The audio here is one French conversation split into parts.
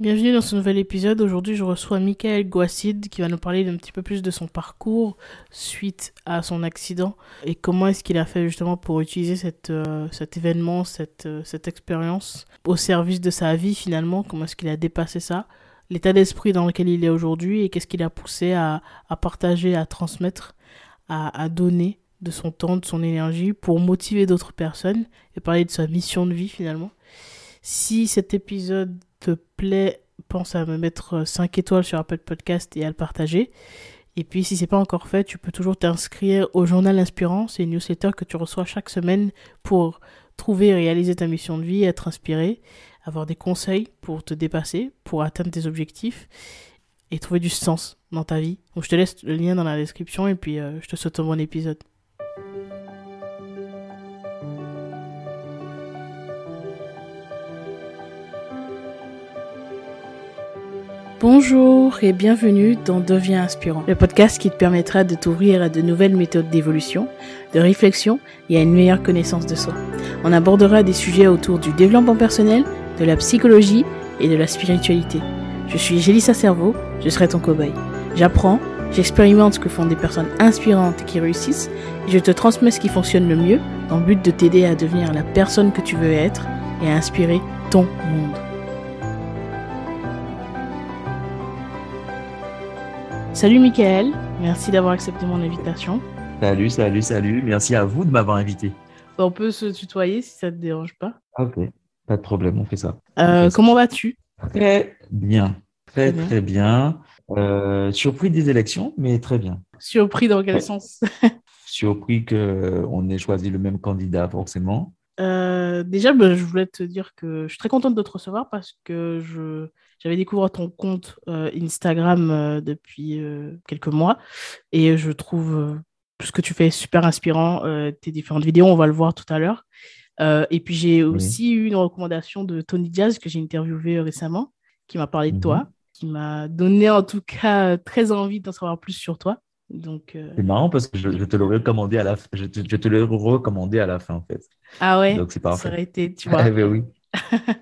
Bienvenue dans ce nouvel épisode. Aujourd'hui, je reçois Michael Guassid qui va nous parler d'un petit peu plus de son parcours suite à son accident et comment est-ce qu'il a fait justement pour utiliser euh, cet événement, cette, euh, cette expérience au service de sa vie finalement, comment est-ce qu'il a dépassé ça, l'état d'esprit dans lequel il est aujourd'hui et qu'est-ce qui l'a poussé à, partager, à transmettre, à donner de son temps, de son énergie pour motiver d'autres personnes et parler de sa mission de vie finalement. Si cet épisode te plaît, pense à me mettre 5 étoiles sur Apple Podcast et à le partager. Et puis, si c'est pas encore fait, tu peux toujours t'inscrire au Journal Inspirant. C'est une newsletter que tu reçois chaque semaine pour trouver et réaliser ta mission de vie, être inspiré, avoir des conseils pour te dépasser, pour atteindre tes objectifs et trouver du sens dans ta vie. Donc, je te laisse le lien dans la description et puis euh, je te souhaite un bon épisode. Bonjour et bienvenue dans Deviens Inspirant, le podcast qui te permettra de t'ouvrir à de nouvelles méthodes d'évolution, de réflexion et à une meilleure connaissance de soi. On abordera des sujets autour du développement personnel, de la psychologie et de la spiritualité. Je suis Gélissa Cerveau, je serai ton cobaye. J'apprends, j'expérimente ce que font des personnes inspirantes qui réussissent et je te transmets ce qui fonctionne le mieux dans le but de t'aider à devenir la personne que tu veux être et à inspirer ton monde. Salut Michael, merci d'avoir accepté mon invitation. Salut, salut, salut. Merci à vous de m'avoir invité. On peut se tutoyer si ça ne te dérange pas. Ok, pas de problème, on fait ça. Euh, comment vas-tu? Très bien, très très bien. Euh, surpris des élections, mais très bien. Surpris dans quel sens? Surpris qu'on ait choisi le même candidat, forcément. Euh, déjà, ben, je voulais te dire que je suis très contente de te recevoir parce que je j'avais découvert ton compte euh, Instagram euh, depuis euh, quelques mois et je trouve ce que tu fais super inspirant, tes différentes vidéos, on va le voir tout à l'heure. et puis j'ai aussi eu une recommandation de Tony Diaz que j'ai interviewé récemment, qui m'a parlé de toi, mhm. qui m'a donné en tout cas très envie d'en savoir plus sur toi. Donc, C'est marrant parce que je, te l'aurais recommandé à la je te, je te l'ai recommandé à la fin en fait. Ah ouais? Donc c'est parfait. Ça aurait été, tu vois. Eh ben.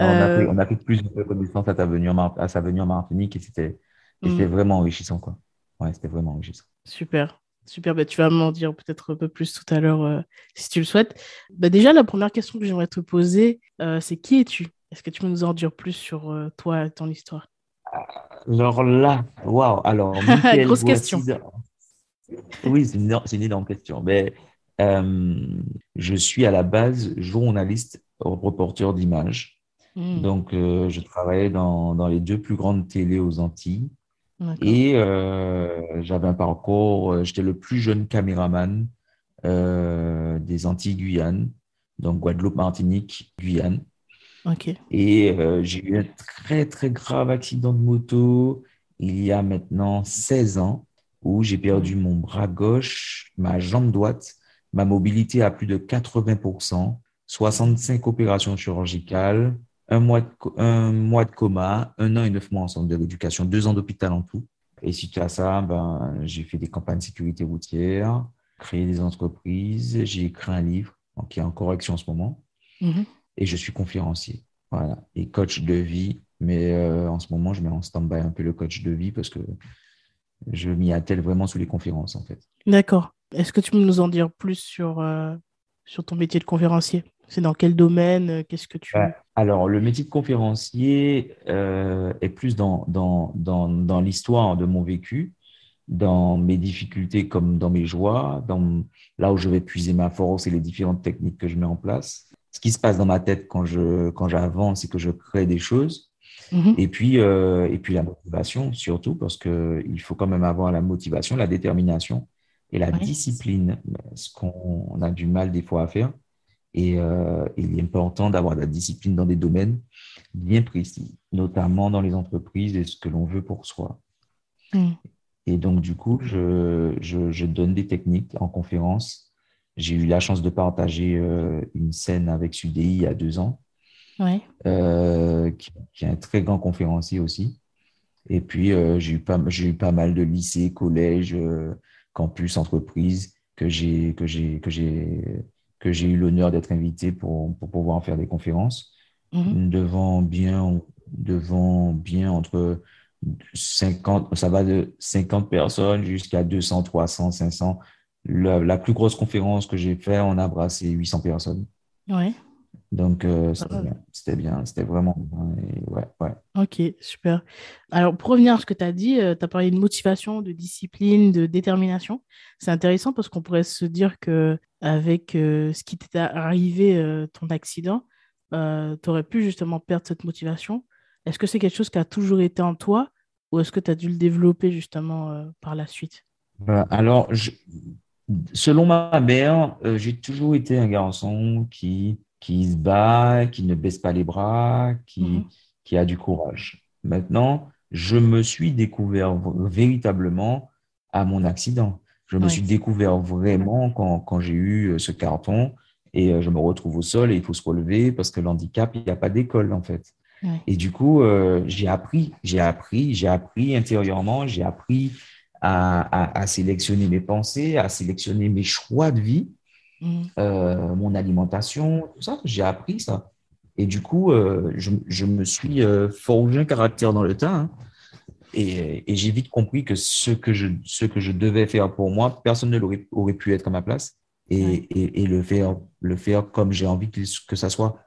Euh, on, a pris, plus de reconnaissance à, ta venue à sa venue en Martinique et c'était mm. vraiment enrichissant. Quoi. Ouais, c'était vraiment enrichissant. Super. Super, bah, tu vas m'en dire peut-être un peu plus tout à l'heure euh, si tu le souhaites. Bah, déjà, la première question que j'aimerais te poser, euh, c'est qui es-tu? Est-ce que tu peux nous en dire plus sur toi et ton histoire? Alors là, waouh Alors, grosse question. Oui, c'est une, une, énorme question. Mais je suis à la base journaliste, reporter d'images. Hmm. Donc, euh, je travaillais dans, dans, les deux plus grandes télés aux Antilles. Et euh, j'avais un parcours, euh, j'étais le plus jeune caméraman des Antilles Guyane, donc Guadeloupe, Martinique, Guyane. Et j'ai eu un très, très grave accident de moto il y a maintenant 16 ans où j'ai perdu mon bras gauche, ma jambe droite, ma mobilité à plus de 80%, 65 opérations chirurgicales, un mois, de, un mois de coma, un an et neuf mois en centre de rééducation, deux ans d'hôpital en tout. Et suite à ça, ben, j'ai fait des campagnes de sécurité routière, créé des entreprises, j'ai écrit un livre qui est en correction en ce moment. Mm-hmm. Et je suis conférencier. Voilà. Et coach de vie. Mais euh, en ce moment, je mets en stand-by un peu le coach de vie parce que je m'y attelle vraiment sous les conférences, en fait. D'accord. Est-ce que tu peux nous en dire plus sur, euh, sur ton métier de conférencier? C'est dans quel domaine euh, Qu'est-ce que tu... Alors, le métier de conférencier euh, est plus dans, dans, dans, dans l'histoire de mon vécu, dans mes difficultés comme dans mes joies, dans là où je vais puiser ma force et les différentes techniques que je mets en place. Ce qui se passe dans ma tête quand je quand j'avance, c'est que je crée des choses. Mm-hmm. Et puis euh, et puis la motivation surtout parce que il faut quand même avoir la motivation, la détermination et la discipline, ce qu'on a du mal des fois à faire. Et euh, il est important d'avoir de la discipline dans des domaines bien précis, notamment dans les entreprises et ce que l'on veut pour soi. Et donc, du coup, je, je, donne des techniques en conférence. J'ai eu la chance de partager euh, une scène avec Sudi il y a deux ans, euh, qui, qui, est un très grand conférencier aussi. Et puis, j'ai eu, pas, eu pas mal de lycées, collèges, campus, entreprises que j'ai que j'ai eu l'honneur d'être invité pour, pour, pouvoir faire des conférences mhm. devant bien devant bien entre 50, ça va de 50 personnes jusqu'à 200, 300, 500. La, plus grosse conférence que j'ai faite, on a brassé 800 personnes. Ouais. Donc, euh, c'était bien, c'était vraiment Ouais, ouais. Ok, super. Alors, pour revenir à ce que tu as dit, euh, tu as parlé de motivation, de discipline, de détermination. C'est intéressant parce qu'on pourrait se dire que avec euh, ce qui t'est arrivé, ton accident, tu aurais pu justement perdre cette motivation. Est-ce que c'est quelque chose qui a toujours été en toi ou est-ce que tu as dû le développer justement par la suite? Alors, selon ma mère, j'ai toujours été un garçon qui qui se bat, qui ne baisse pas les bras, qui, mhm. qui a du courage. Maintenant, je me suis découvert véritablement à mon accident. Je me suis découvert vraiment quand, quand j'ai eu euh, ce carton et euh, je me retrouve au sol et il faut se relever parce que l'handicap, il n'y a pas d'école en fait. Et du coup, euh, j'ai appris, j'ai appris, j'ai appris intérieurement, j'ai appris à, à, à, sélectionner mes pensées, à sélectionner mes choix de vie Mm. Euh, mon alimentation, tout ça. J'ai appris ça. Et du coup, euh, je, je, me suis forgé un caractère dans le temps. Hein. Et, et j'ai vite compris que ce que, je, ce que je devais faire pour moi, personne ne l'aurait aurait pu être à ma place. Et, et, et, le, faire, le faire comme j'ai envie que, que ça soit.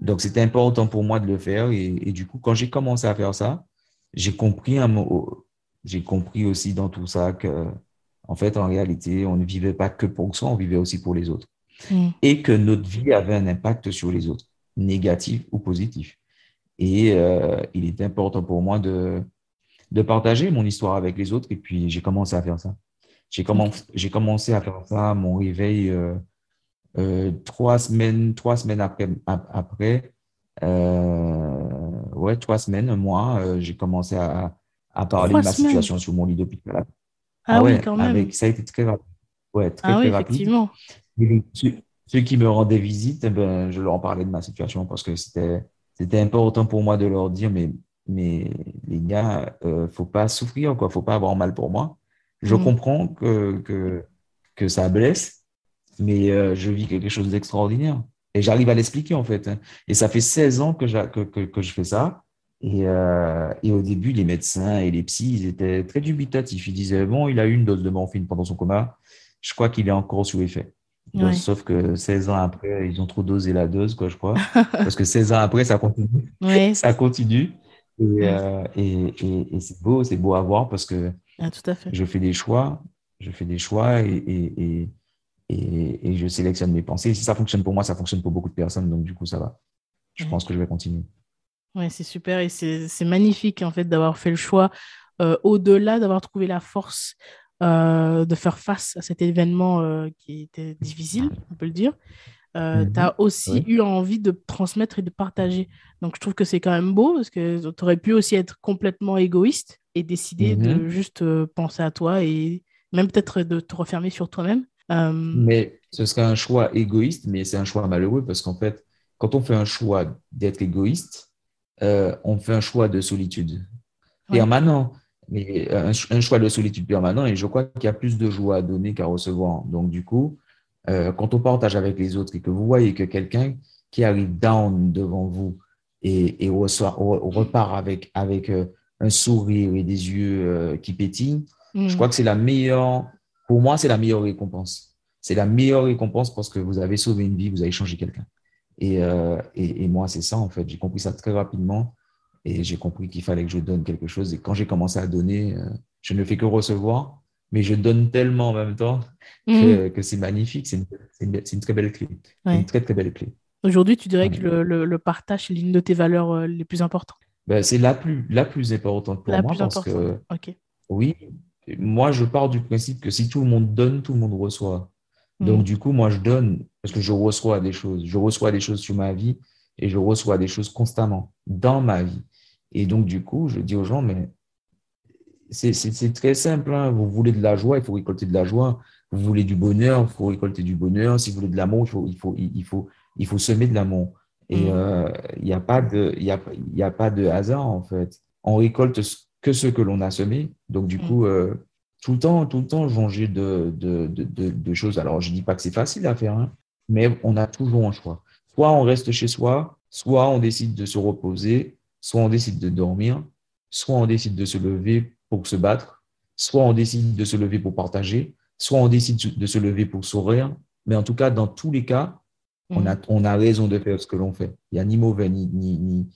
Donc, c'était important pour moi de le faire. Et, du coup, quand j'ai commencé à faire ça, j'ai compris, un, j'ai compris aussi dans tout ça que en fait, en réalité, on ne vivait pas que pour soi, on vivait aussi pour les autres. Et que notre vie avait un impact sur les autres, négatif ou positif. Et euh, il était important pour moi de, de partager mon histoire avec les autres. Et puis, j'ai commencé à faire ça. J'ai commencé, j'ai commencé à faire ça, mon réveil, euh, euh, trois semaines, trois semaines après, après ouais, trois semaines, un mois, j'ai commencé à, à parler de ma situation sur mon lit d'hôpital. Ah, oui, quand même. ça a été très rapide. Ouais, très, ah très oui, effectivement. Ceux, qui me rendaient visite, eh ben, je leur en parlais de ma situation parce que c'était, c'était important pour moi de leur dire, mais, mais les gars, euh, faut pas souffrir, quoi, faut pas avoir mal pour moi. Je mm. comprends que, que, que ça blesse, mais euh, je vis quelque chose d'extraordinaire. Et j'arrive à l'expliquer, en fait. Hein. Et ça fait 16 ans que, que, que, que je fais ça. Et, euh, et, au début, les médecins et les psys, ils étaient très dubitatifs. Ils disaient, bon, il a eu une dose de morphine pendant son coma. Je crois qu'il est encore sous effet. sauf que 16 ans après, ils ont trop dosé la dose, quoi, je crois. Parce que 16 ans après, ça continue. ça continue. Euh, et, et, et c'est beau, c'est beau à voir parce que ah, tout à fait. je fais des choix, je fais des choix et, et, je sélectionne mes pensées. Si ça fonctionne pour moi, ça fonctionne pour beaucoup de personnes. Donc, du coup, ça va. Je pense que je vais continuer. Ouais, c'est super et c'est magnifique en fait d'avoir fait le choix euh, au-delà d'avoir trouvé la force euh, de faire face à cet événement qui était difficile, on peut le dire. Mhm. Tu as aussi eu envie de transmettre et de partager. Donc je trouve que c'est quand même beau parce que tu aurais pu aussi être complètement égoïste et décider de mhm. juste penser à toi et même peut-être de te refermer sur toi-même. Mais ce serait un choix égoïste, mais c'est un choix malheureux parce qu'en fait, quand on fait un choix d'être égoïste, euh, on fait un choix de solitude permanent, mais un, choix de solitude permanent. Et je crois qu'il y a plus de joie à donner qu'à recevoir. Donc, du coup, euh, quand on partage avec les autres et que vous voyez que quelqu'un qui arrive down devant vous et, et repart avec, avec euh, un sourire et des yeux qui pétillent, je mm. crois que c'est la meilleure, pour moi, c'est la meilleure récompense. C'est la meilleure récompense parce que vous avez sauvé une vie, vous avez changé quelqu'un. Euh, et, et, moi, c'est ça, en fait. J'ai compris ça très rapidement et j'ai compris qu'il fallait que je donne quelque chose. Et quand j'ai commencé à donner, euh, je ne fais que recevoir, mais je donne tellement en même temps que, mhm. c'est magnifique. C'est une, une, très belle clé. Une très, très belle clé. Aujourd'hui, tu dirais que le, le, partage, est l'une de tes valeurs euh, les plus importantes ben, C'est la plus, la plus importante pour moi parce que, oui, moi, je pars du principe que si tout le monde donne, tout le monde reçoit. Donc, mm. du coup, moi, je donne parce que je reçois des choses. Je reçois des choses sur ma vie et je reçois des choses constamment dans ma vie. Et donc, du coup, je dis aux gens, mais c'est très simple. Hein. Vous voulez de la joie, il faut récolter de la joie. Vous voulez du bonheur, il faut récolter du bonheur. Si vous voulez de l'amour, il faut, il, faut, il, faut, il faut semer de l'amour. Et mm. euh, il n'y a, pas de, y a, y a pas de hasard, en fait. On récolte que ce que l'on a semé. Donc, du mm. coup, euh, tout le temps, tout le temps changer de, de, de, de choses. Alors, je dis pas que c'est facile à faire, hein, mais on a toujours un choix. Soit on reste chez soi, soit on décide de se reposer soit on décide de dormir, soit on décide de se lever pour se battre, soit on décide de se lever pour partager, soit on décide de se lever pour sourire. Mais en tout cas, dans tous les cas, on, a, on a raison de faire ce que l'on fait. Il n'y a ni mauvais ni, ni,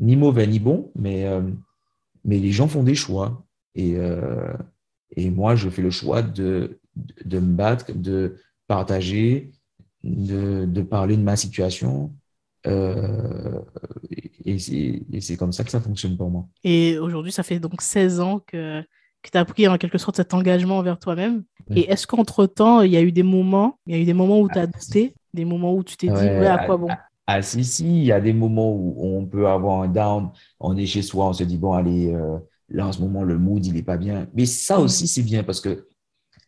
ni, mauvais ni bon, mais, euh, mais les gens font des choix. Et, euh, et moi, je fais le choix de, de, me battre, de partager, de, de parler de ma situation. Euh, et c'est comme ça que ça fonctionne pour moi. Et aujourd'hui, ça fait donc 16 ans que, que tu as pris en quelque sorte cet engagement envers toi-même. Et est-ce qu'entre-temps, il y a eu des moments, il y a eu des moments où tu as douté, des moments où tu t'es dit, ouais, à quoi bon? ah, si, si, il y a des moments où on peut avoir un down, on est chez soi, on se dit, bon, allez, euh, là, en ce moment, le mood, il n'est pas bien. Mais ça mm. aussi, c'est bien parce que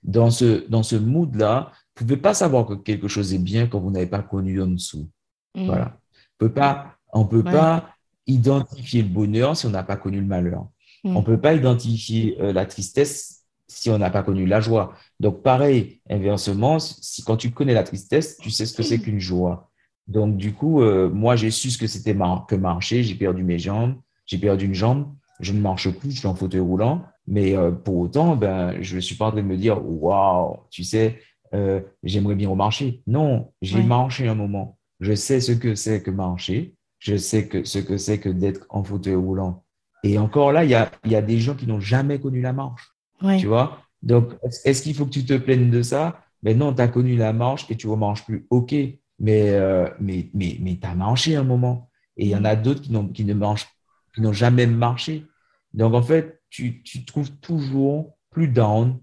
dans ce, dans ce mood-là, vous ne pouvez pas savoir que quelque chose est bien quand vous n'avez pas connu en dessous. Mm. Voilà. On peut pas, on peut pas identifier le bonheur si on n'a pas connu le malheur. Mm. On ne peut pas identifier euh, la tristesse si on n'a pas connu la joie. Donc, pareil, inversement, si quand tu connais la tristesse, tu sais ce que c'est qu'une joie. Donc, du coup, euh, moi, j'ai su ce que c'était que marcher. J'ai perdu mes jambes, j'ai perdu une jambe je ne marche plus, je suis en fauteuil roulant. Mais euh, pour autant, ben, je ne suis pas en train de me dire, waouh, tu sais, j'aimerais bien remarcher. Non, j'ai marché un moment. Je sais ce que c'est que marcher. Je sais que, ce que c'est que d'être en fauteuil roulant. Et encore là, il y a, y a, des gens qui n'ont jamais connu la marche. Tu vois? Donc, est-ce qu'il faut que tu te plaignes de ça? Mais ben non, tu as connu la marche et tu ne remarches plus. OK, mais, euh, mais, mais, mais tu as marché un moment. Et il y en a d'autres qui, qui ne marchent, qui n'ont jamais marché. Donc, en fait, tu, tu trouves toujours plus down.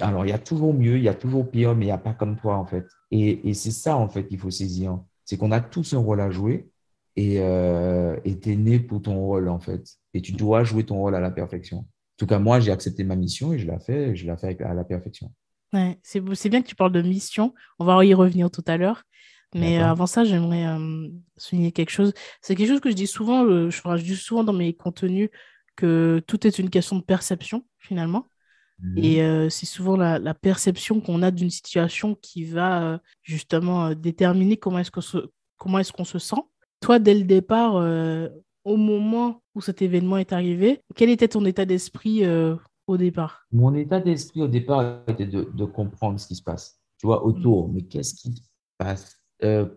Alors, il y a toujours mieux, il y a toujours pire, mais il n'y a pas comme toi, en fait. Et, et c'est ça, en fait, qu'il faut saisir. C'est qu'on a tous un rôle à jouer et euh, tu es né pour ton rôle, en fait. Et tu dois jouer ton rôle à la perfection. En tout cas, moi, j'ai accepté ma mission et je l'ai fait, je l'ai fait à la perfection. Ouais, c'est bien que tu parles de mission. On va y revenir tout à l'heure. Mais avant ça, j'aimerais euh, souligner quelque chose. C'est quelque chose que je dis souvent, je, je dis souvent dans mes contenus que tout est une question de perception finalement. Mhm. Et euh, c'est souvent la, perception qu'on a d'une situation qui va euh, justement euh, déterminer comment est-ce qu'on se, comment est-ce qu'on se sent. Toi, dès le départ, au moment où cet événement est arrivé, quel était ton état d'esprit au départ? Mon état d'esprit au départ était de, de, comprendre ce qui se passe, tu vois, autour. Mhm. Mais qu'est-ce qui se passe?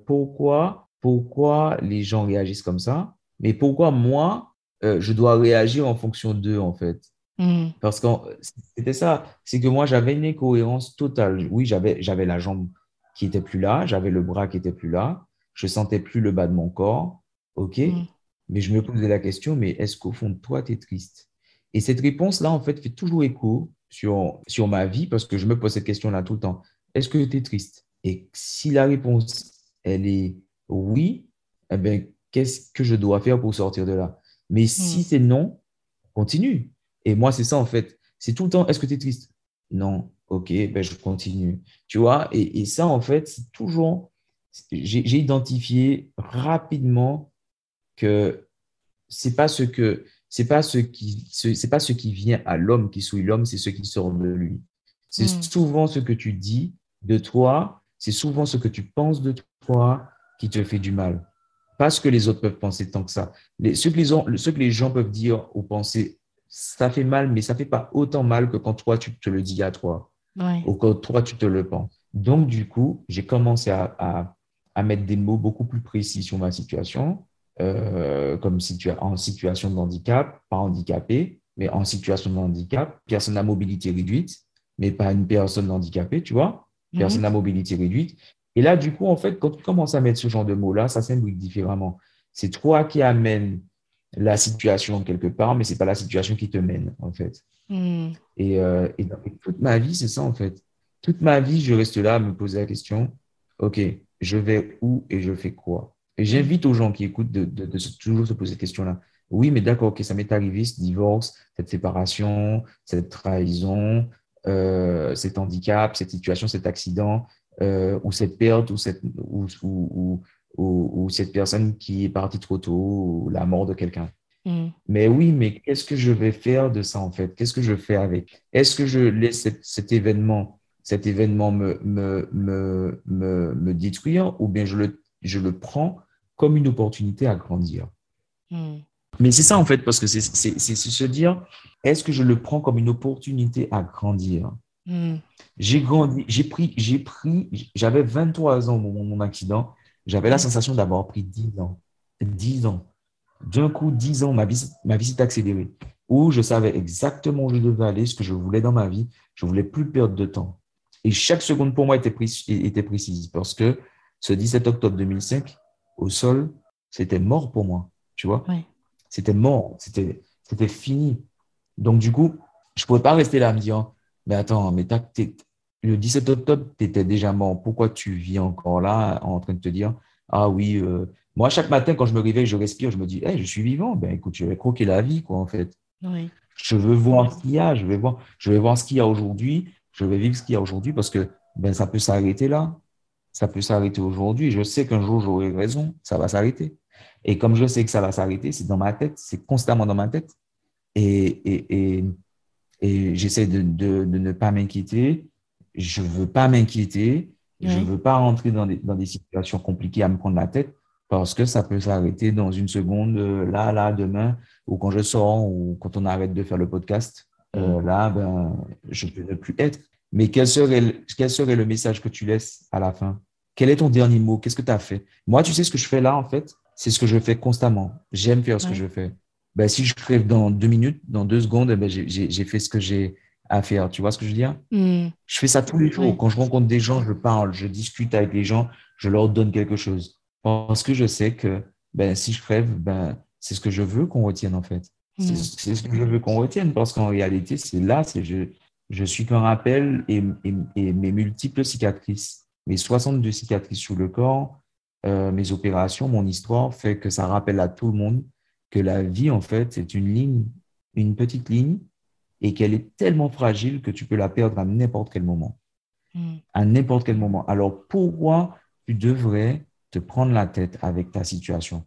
Pourquoi Pourquoi les gens réagissent comme ça? Mais pourquoi moi, euh, je dois réagir en fonction d'eux, en fait? Hmm. Parce que c'était ça, c'est que moi, j'avais une incohérence totale. Oui, j'avais, j'avais la jambe qui était plus là, j'avais le bras qui était plus là, je sentais plus le bas de mon corps, ok hmm. Mais je me posais la question, mais est-ce qu'au fond de toi, tu es triste? Et cette réponse-là, en fait, fait toujours écho sur, sur ma vie parce que je me pose cette question-là tout le temps. Est-ce que tu es triste? Et si la réponse, elle est oui, eh bien, qu'est-ce que je dois faire pour sortir de là? Mais si hmm. c'est non, continue. Et moi, c'est ça en fait. C'est tout le temps, est-ce que tu es triste? Non. Ok, ben je continue. Tu vois, et, ça en fait, c'est toujours. J'ai identifié rapidement que c'est pas ce que c'est pas ce qui c'est pas ce qui vient à l'homme qui souille l'homme, c'est ce qui sort de lui. C'est hmm. souvent ce que tu dis de toi, c'est souvent ce que tu penses de toi qui te fait du mal pas ce que les autres peuvent penser tant que ça. Les, ce, que les, ce que les gens peuvent dire ou penser, ça fait mal, mais ça fait pas autant mal que quand toi, tu te le dis à toi. Ou quand toi, tu te le penses. Donc, du coup, j'ai commencé à, à, à, mettre des mots beaucoup plus précis sur ma situation, euh, comme en situation de handicap, pas handicapé, mais en situation de handicap, personne à mobilité réduite, mais pas une personne handicapée, tu vois, mhm. personne à mobilité réduite. Et là, du coup, en fait, quand tu commences à mettre ce genre de mots-là, ça s'imbrique différemment. C'est toi qui amènes la situation quelque part, mais ce n'est pas la situation qui te mène, en fait. Hmm. Et, euh, et, toute ma vie, c'est ça, en fait. Toute ma vie, je reste là à me poser la question, OK, je vais où et je fais quoi Et j'invite aux gens qui écoutent de, de, toujours se poser cette question-là. Oui, mais d'accord, OK, ça m'est arrivé, ce divorce, cette séparation, cette trahison, euh, cet handicap, cette situation, cet accident, euh, ou cette perte, ou cette, ou, ou, ou, cette personne qui est partie trop tôt, ou la mort de quelqu'un. Mm. Mais oui, mais qu'est-ce que je vais faire de ça en fait? Qu'est-ce que je fais avec? Est-ce que je laisse cet, événement, cet événement me, me, me, me, me détruire, ou bien je le, je le prends comme une opportunité à grandir mm. Mais c'est ça en fait, parce que c'est se dire, est-ce que je le prends comme une opportunité à grandir? Hmm. J'ai grandi, j'ai pris, j'ai pris, j'avais 23 ans au moment de mon accident, j'avais la hmm. sensation d'avoir pris 10 ans. 10 ans. D'un coup, 10 ans, ma vie, ma vie s'est accélérée. Où je savais exactement où je devais aller, ce que je voulais dans ma vie. Je voulais plus perdre de temps. Et chaque seconde pour moi était, était précise parce que ce 17 octobre 2005, au sol, c'était mort pour moi. Tu vois C'était mort. C'était fini. Donc, du coup, je ne pouvais pas rester là à me dire, mais attends, mais le 17 octobre, tu étais déjà mort. Pourquoi tu vis encore là en train de te dire, ah oui, euh, moi, chaque matin, quand je me réveille, je respire, je me dis, hey, je suis vivant. Ben écoute, je vais croquer la vie, quoi, en fait. Je veux voir ce qu'il y a, je vais voir, je vais voir ce qu'il y a aujourd'hui, je vais vivre ce qu'il y a aujourd'hui parce que ben, ça peut s'arrêter là. Ça peut s'arrêter aujourd'hui. Je sais qu'un jour, j'aurai raison, ça va s'arrêter. Et comme je sais que ça va s'arrêter, c'est dans ma tête, c'est constamment dans ma tête. Et, et, et, et j'essaie de, de, de, ne pas m'inquiéter. Je ne veux pas m'inquiéter. Je ne veux pas rentrer dans des, dans des situations compliquées à me prendre la tête parce que ça peut s'arrêter dans une seconde, là, là, demain, ou quand je sors, ou quand on arrête de faire le podcast. Euh, mm. là, ben, je peux ne plus être. Mais quel serait, quel serait le message que tu laisses à la fin? Quel est ton dernier mot? Qu'est-ce que tu as fait? Moi, tu sais ce que je fais là, en fait? C'est ce que je fais constamment. J'aime faire ce que je fais. Ben, si je crève dans deux minutes, dans deux secondes, ben, j'ai fait ce que j'ai à faire. Tu vois ce que je veux dire? Mm. Je fais ça tous les jours. Quand je rencontre des gens, je parle, je discute avec les gens, je leur donne quelque chose. Parce que je sais que ben, si je crève, ben, c'est ce que je veux qu'on retienne, en fait. Mm. C'est ce que je veux qu'on retienne, parce qu'en réalité, c'est là, c'est je, je suis qu'un rappel et, et, mes multiples cicatrices, mes 62 cicatrices sur le corps, euh, mes opérations, mon histoire fait que ça rappelle à tout le monde que la vie, en fait, c'est une ligne, une petite ligne, et qu'elle est tellement fragile que tu peux la perdre à n'importe quel moment. Mm. À n'importe quel moment. Alors, pourquoi tu devrais te prendre la tête avec ta situation?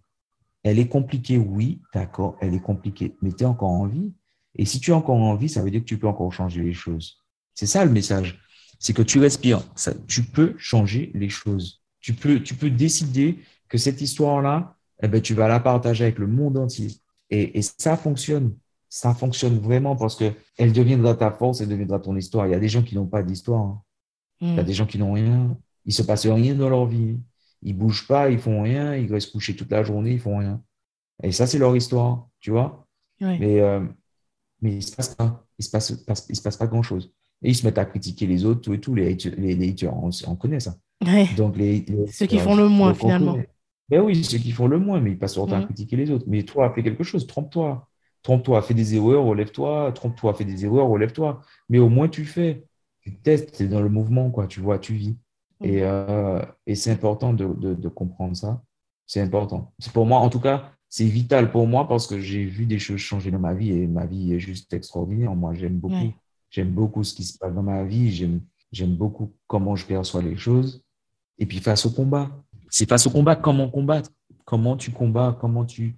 Elle est compliquée, oui, d'accord, elle est compliquée, mais tu es encore en vie. Et si tu es encore en vie, ça veut dire que tu peux encore changer les choses. C'est ça le message. C'est que tu respires. Ça, tu peux changer les choses. Tu peux, tu peux décider que cette histoire-là, eh ben, tu vas la partager avec le monde entier. Et, et ça fonctionne. Ça fonctionne vraiment parce que elle deviendra ta force, elle deviendra ton histoire. Il y a des gens qui n'ont pas d'histoire. Hein. Il y a mm. des gens qui n'ont rien. Il se passe rien dans leur vie. Ils bougent pas, ils font rien, ils restent couchés toute la journée, ils font rien. Et ça, c'est leur histoire, tu vois. Mais, euh, mais il se passe pas. Il se passe, il se passe pas grand chose. Et ils se mettent à critiquer les autres, tout et tout. Les, les, les haters, on, connaît ça. Donc, les, ceux qui font le moins, finalement. Ben oui, ceux qui font le moins, mais ils passent leur temps à critiquer les autres. Mais toi, fais quelque chose, trompe-toi. Trompe-toi, fais des erreurs, relève-toi. Trompe-toi, fais des erreurs, relève-toi. Mais au moins, tu fais. Tu testes, tu es dans le mouvement, quoi. Tu vois, tu vis. Et, euh, et c'est important de, de, comprendre ça. C'est important. C'est pour moi, en tout cas, c'est vital pour moi parce que j'ai vu des choses changer dans ma vie et ma vie est juste extraordinaire. Moi, j'aime beaucoup. J'aime beaucoup ce qui se passe dans ma vie. J'aime, j'aime beaucoup comment je perçois les choses. Et puis face au combat. C'est face au combat, comment combattre? Comment tu combats, comment tu,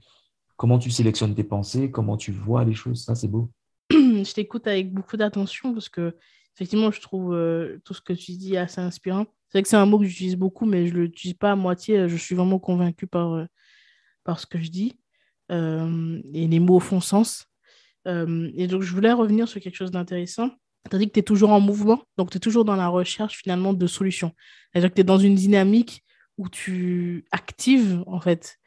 comment tu sélectionnes tes pensées, comment tu vois les choses? Ça, c'est beau. je t'écoute avec beaucoup d'attention parce que effectivement, je trouve euh, tout ce que tu dis assez inspirant. C'est vrai que c'est un mot que j'utilise beaucoup, mais je ne l'utilise pas à moitié. Je suis vraiment convaincue par, euh, par ce que je dis. Euh, et les mots font sens. et donc, je voulais revenir sur quelque chose d'intéressant. Tu as dit que tu es toujours en mouvement, donc tu es toujours dans la recherche finalement de solutions. C'est-à-dire que tu es dans une dynamique où tu actives en fait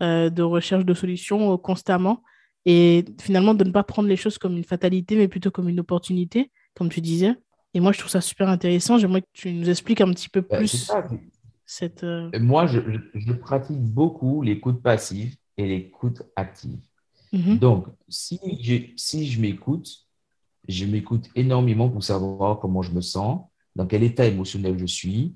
de recherche de solutions constamment et finalement de ne pas prendre les choses comme une fatalité, mais plutôt comme une opportunité comme tu disais. Et moi, je trouve ça super intéressant. J'aimerais que tu nous expliques un petit peu bah, plus cette. Euh, moi, je, je, pratique beaucoup l'écoute passive et l'écoute active. Mhm. Donc, si je, si je m'écoute, je m'écoute énormément pour savoir comment je me sens, dans quel état émotionnel je suis,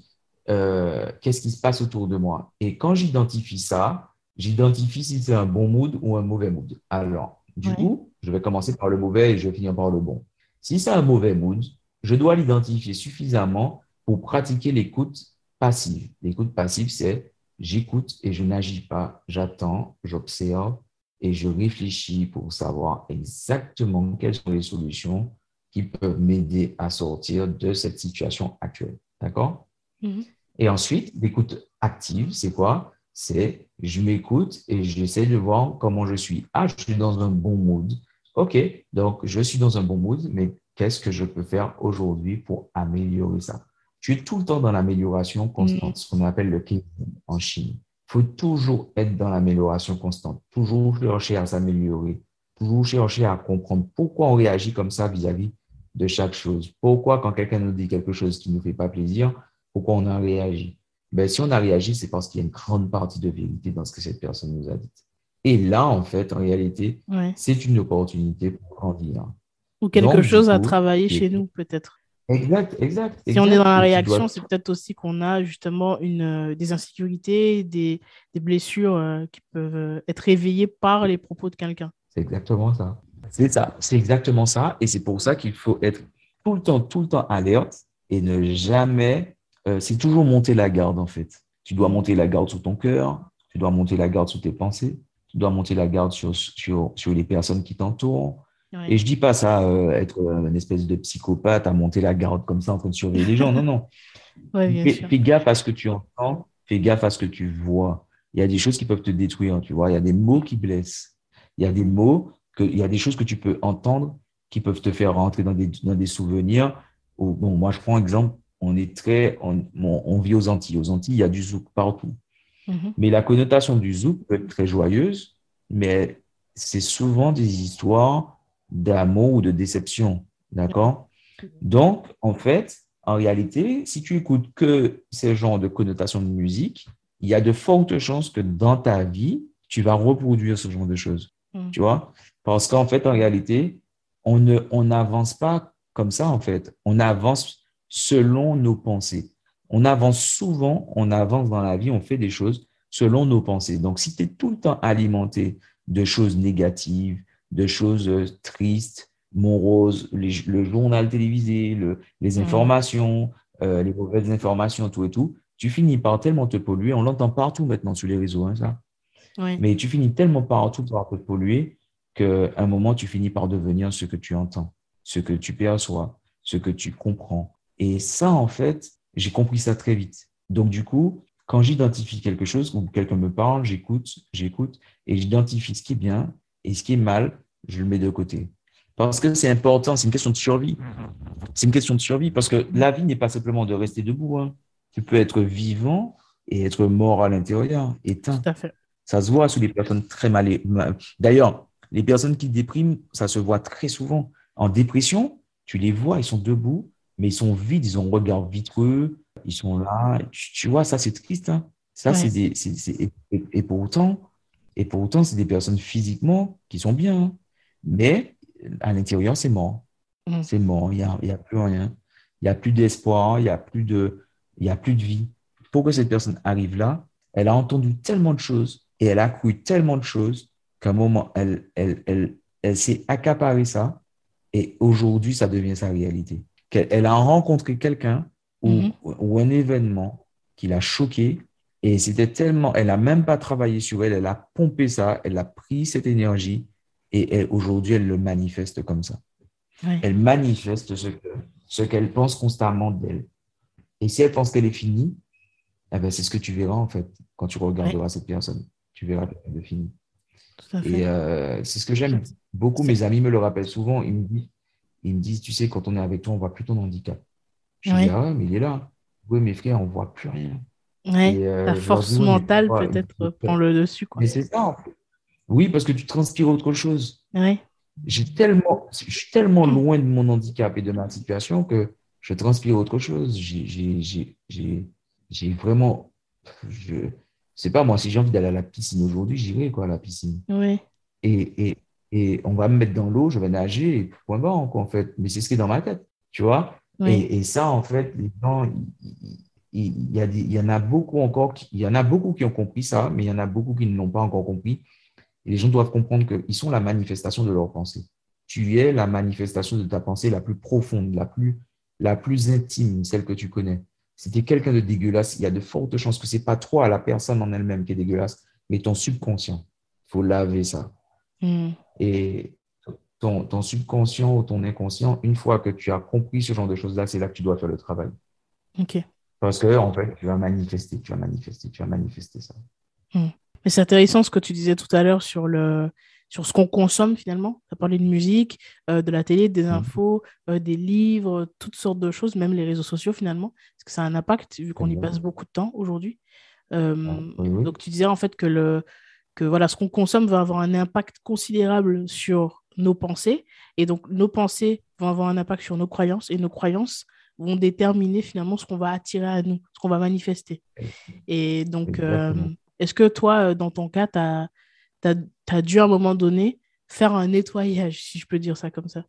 euh, qu'est-ce qui se passe autour de moi. Et quand j'identifie ça, j'identifie si c'est un bon mood ou un mauvais mood. Alors, du coup, je vais commencer par le mauvais et je vais finir par le bon. Si c'est un mauvais mood, je dois l'identifier suffisamment pour pratiquer l'écoute passive. L'écoute passive, c'est j'écoute et je n'agis pas, j'attends, j'observe et je réfléchis pour savoir exactement quelles sont les solutions qui peuvent m'aider à sortir de cette situation actuelle. D'accord? Mm-hmm. Et ensuite, l'écoute active, c'est quoi? C'est je m'écoute et j'essaie de voir comment je suis. Ah, je suis dans un bon mood. OK, donc je suis dans un bon mood, mais qu'est-ce que je peux faire aujourd'hui pour améliorer ça? Tu es tout le temps dans l'amélioration constante, ce qu'on appelle le Kaizen en Chine. Il faut toujours être dans l'amélioration constante, toujours chercher à s'améliorer, toujours chercher à comprendre pourquoi on réagit comme ça vis-à-vis de chaque chose. Pourquoi, quand quelqu'un nous dit quelque chose qui ne nous fait pas plaisir, pourquoi on a réagi ben, Si on a réagi, c'est parce qu'il y a une grande partie de vérité dans ce que cette personne nous a dit. Et là, en fait, en réalité, c'est une opportunité pour grandir. Ou quelque chose à travailler chez nous, peut-être. Exact, exact. Si on est dans la réaction, c'est peut-être aussi qu'on a justement une, euh, des insécurités, des, des blessures euh, qui peuvent euh, être réveillées par les propos de quelqu'un. C'est exactement ça. C'est ça, c'est exactement ça. Et c'est pour ça qu'il faut être tout le temps, tout le temps alerte et ne jamais. Euh, c'est toujours monter la garde, en fait. Tu dois monter la garde sur ton cœur, tu dois monter la garde sur tes pensées, tu dois monter la garde sur, sur, sur les personnes qui t'entourent. Et je dis pas ça, euh, être une espèce de psychopathe à monter la garde comme ça en train de surveiller les gens. Non, non. fais, fais, gaffe à ce que tu entends, fais gaffe à ce que tu vois. Il y a des choses qui peuvent te détruire, tu vois. Il y a des mots qui blessent. Il y a des mots qu'il y a des choses que tu peux entendre qui peuvent te faire rentrer dans des, dans des souvenirs. bon, moi, je prends un exemple. On est très, on, on, vit aux Antilles. Aux Antilles, il y a du zouk partout. Mhm. Mais la connotation du zouk peut être très joyeuse, mais c'est souvent des histoires d'amour ou de déception. D'accord? Donc, en fait, en réalité, si tu écoutes que ces genres de connotations de musique, il y a de fortes chances que dans ta vie, tu vas reproduire ce genre de choses. Mm. Tu vois? Parce qu'en fait, en réalité, on n'avance pas comme ça, en fait. On avance selon nos pensées. On avance souvent, on avance dans la vie, on fait des choses selon nos pensées. Donc, si tu es tout le temps alimenté de choses négatives, de choses euh, tristes, moroses, le journal télévisé, le, les informations, euh, les mauvaises informations, tout et tout, tu finis par tellement te polluer. On l'entend partout maintenant sur les réseaux, hein, ça. Mais tu finis tellement partout par te polluer qu'à un moment, tu finis par devenir ce que tu entends, ce que tu perçois, ce que tu comprends. Et ça, en fait, j'ai compris ça très vite. Donc, du coup, quand j'identifie quelque chose, ou quelqu'un me parle, j'écoute, j'écoute, et j'identifie ce qui est bien et ce qui est mal, je le mets de côté. Parce que c'est important, c'est une question de survie. C'est une question de survie, parce que la vie n'est pas simplement de rester debout. Hein. Tu peux être vivant et être mort à l'intérieur, éteint. Tout à fait. Ça se voit sous les personnes très mal. D'ailleurs, les personnes qui dépriment, ça se voit très souvent. En dépression, tu les vois, ils sont debout, mais ils sont vides, ils ont un regard vitreux, ils sont là. Tu, vois, ça, c'est triste. Hein. Ça, c'est des. et, pourtant, et pourtant, c'est des personnes physiquement qui sont bien. Hein. Mais à l'intérieur, c'est mort. Mm. C'est mort. Il n'y a, y a plus rien. Il n'y a plus d'espoir, il n'y a, plus de, a plus de vie. Pour que cette personne arrive là, elle a entendu tellement de choses et elle a cru tellement de choses qu'à un moment, elle, elle, elle, elle s'est accaparée ça. Et aujourd'hui, ça devient sa réalité. Elle, a rencontré quelqu'un ou, mm-hmm. ou, un événement qui l'a choqué. Et c'était tellement, elle n'a même pas travaillé sur elle, elle a pompé ça, elle a pris cette énergie et aujourd'hui, elle le manifeste comme ça. Elle manifeste ce qu'elle ce qu'elle pense constamment d'elle. Et si elle pense qu'elle est finie, eh ben, c'est ce que tu verras en fait quand tu regarderas cette personne tu verras de fini. Et euh, c'est ce que j'aime beaucoup. Mes amis me le rappellent souvent. Ils me disent, ils me disent tu sais, quand on est avec toi, on voit plus ton handicap. Je dis, ah mais il est là. Oui, mes frères, on voit plus rien. Euh, la force mentale, peut-être, prend le dessus. Mais c'est ça, Oui, parce que tu transpires autre chose. J'ai tellement, je suis tellement loin de mon handicap et de ma situation que je transpire autre chose. J'ai vraiment. Je, c'est pas moi, si j'ai envie d'aller à la piscine aujourd'hui, j'irai quoi, à la piscine. Oui. Et, et, et on va me mettre dans l'eau, je vais nager, et point barre, quoi, en fait. Mais c'est ce qui est dans ma tête, tu vois. Et, et, ça, en fait, les gens, il, y a il y en a beaucoup encore, il y en a beaucoup qui ont compris ça, mais il y en a beaucoup qui ne l'ont pas encore compris. Et les gens doivent comprendre qu'ils sont la manifestation de leur pensée. Tu es la manifestation de ta pensée la plus profonde, la plus, la plus intime, celle que tu connais. C'était quelqu'un de dégueulasse, il y a de fortes chances que ce n'est pas toi, la personne en elle-même qui est dégueulasse, mais ton subconscient. Il faut laver ça. Hmm. Et ton, ton, subconscient ou ton inconscient, une fois que tu as compris ce genre de choses-là, c'est là que tu dois faire le travail. Ok. Parce que, en fait, tu vas manifester, tu vas manifester, tu vas manifester ça. Hmm. Mais c'est intéressant ce que tu disais tout à l'heure sur, le, sur ce qu'on consomme finalement. Tu as parlé de musique, euh, de la télé, des mmh. infos, euh, des livres, toutes sortes de choses, même les réseaux sociaux finalement, parce que ça a un impact vu qu'on y passe beaucoup de temps aujourd'hui. Euh, ah, donc tu disais en fait que, le, que voilà, ce qu'on consomme va avoir un impact considérable sur nos pensées, et donc nos pensées vont avoir un impact sur nos croyances, et nos croyances vont déterminer finalement ce qu'on va attirer à nous, ce qu'on va manifester. Et donc, est-ce que toi, dans ton cas, tu as, as, dû à un moment donné faire un nettoyage, si je peux dire ça comme ça?